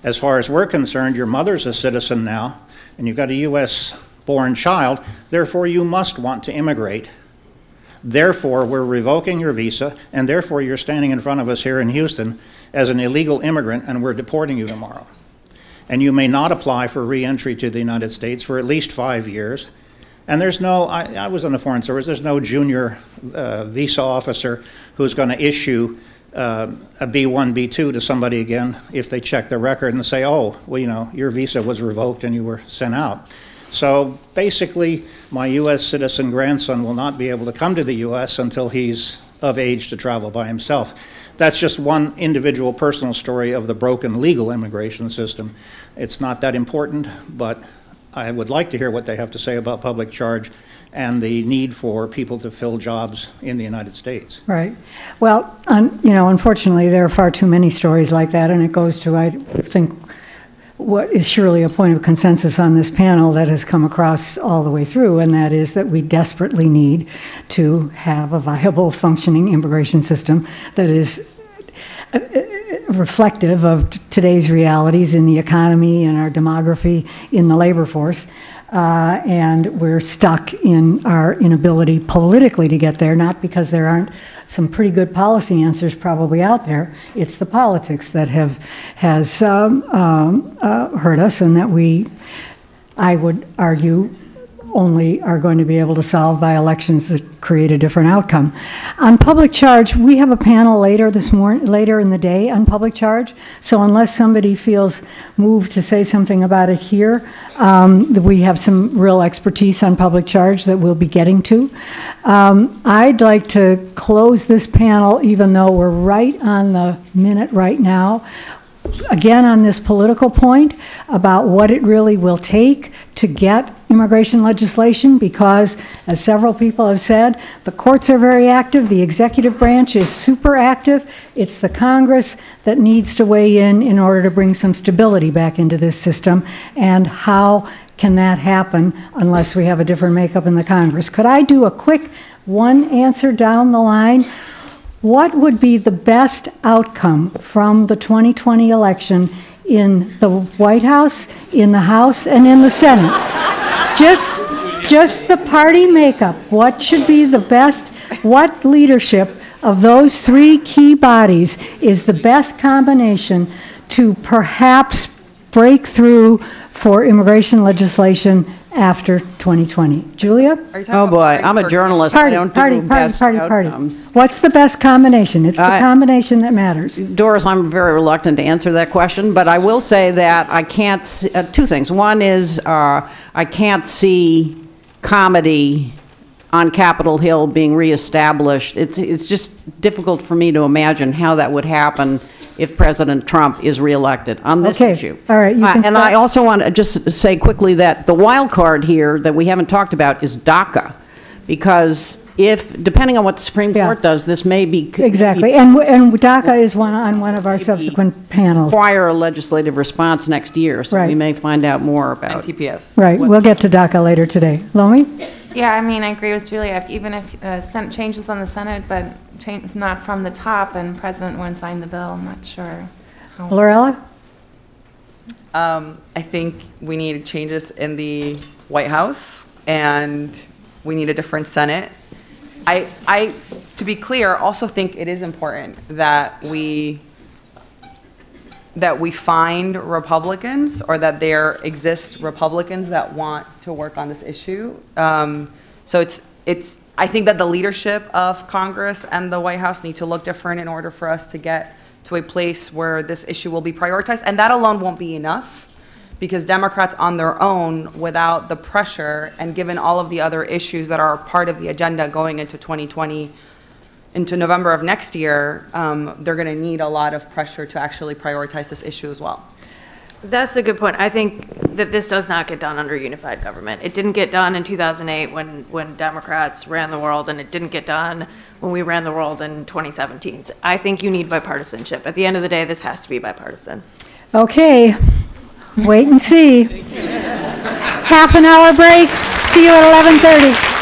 As far as we're concerned, your mother's a citizen now, and you've got a U.S.-born child, therefore you must want to immigrate. Therefore, we're revoking your visa, and therefore you're standing in front of us here in Houston as an illegal immigrant, and we're deporting you tomorrow. And you may not apply for reentry to the United States for at least five years. And there's no, I, I was in the Foreign Service, there's no junior uh, visa officer who's going to issue uh, a B1, B2 to somebody again if they check their record and say, oh, well, you know, your visa was revoked and you were sent out. So basically, my U.S. citizen grandson will not be able to come to the U.S. until he's of age to travel by himself. That's just one individual personal story of the broken legal immigration system. It's not that important, but I would like to hear what they have to say about public charge and the need for people to fill jobs in the United States. Right. Well, you know, unfortunately, there are far too many stories like that, and it goes to, I think, what is surely a point of consensus on this panel that has come across all the way through, and that is that we desperately need to have a viable, functioning immigration system that is uh, uh, reflective of today's realities in the economy and our demography in the labor force. Uh, and we're stuck in our inability politically to get there, not because there aren't some pretty good policy answers probably out there. It's the politics that have has um, um, uh, hurt us, and that we, I would argue, only are going to be able to solve by elections that create a different outcome. On public charge, we have a panel later this morning, later in the day on public charge. So unless somebody feels moved to say something about it here, um, we have some real expertise on public charge that we'll be getting to. Um, I'd like to close this panel, even though we're right on the minute right now, again on this political point about what it really will take to get immigration legislation because, as several people have said, the courts are very active, the executive branch is super active. It's the Congress that needs to weigh in in order to bring some stability back into this system. And how can that happen unless we have a different makeup in the Congress? Could I do a quick one answer down the line? What would be the best outcome from the 2020 election in the White House, in the House, and in the Senate? just, just the party makeup. What should be the best? What leadership of those three key bodies is the best combination to perhaps break through for immigration legislation after 2020. Julia? Oh, boy, I'm a journalist. I Party, don't party, do party, best party, party. outcomes. What's the best combination? It's the I- combination that matters. Doris, I'm very reluctant to answer that question, but I will say that I can't, s- uh, two things. One is, uh, I can't see comity on Capitol Hill being reestablished. It's, it's just difficult for me to imagine how that would happen if President Trump is reelected on this Okay, issue. all right, you Uh, can And I also want to just say quickly that the wild card here that we haven't talked about is DACA, because if, depending on what the Supreme Yeah. Court does, this may be. Exactly. And, and DACA is one, on one of our subsequent panels. require a legislative response next year, so we may find out more about. TPS. Right, we'll get to DACA later today. Lomi? Yeah, I mean, I agree with Julia. If, even if uh, Senate changes on the Senate, but change, not from the top, and President won't sign the bill, I'm not sure. how- Lorella? Um, I think we need changes in the White House, and we need a different Senate. I, I, to be clear, also think it is important that we that we find Republicans or that there exist Republicans that want to work on this issue. Um, so it's it's I think that the leadership of Congress and the White House need to look different in order for us to get to a place where this issue will be prioritized, and that alone won't be enough because Democrats on their own, without the pressure and given all of the other issues that are part of the agenda going into 2020, into November of next year, um, they're going to need a lot of pressure to actually prioritize this issue as well. That's a good point. I think that this does not get done under unified government. It didn't get done in 2008 when, when Democrats ran the world, and it didn't get done when we ran the world in 2017. So I think you need bipartisanship. At the end of the day, this has to be bipartisan. Okay, wait and see. Half an hour break. See you at 11:30.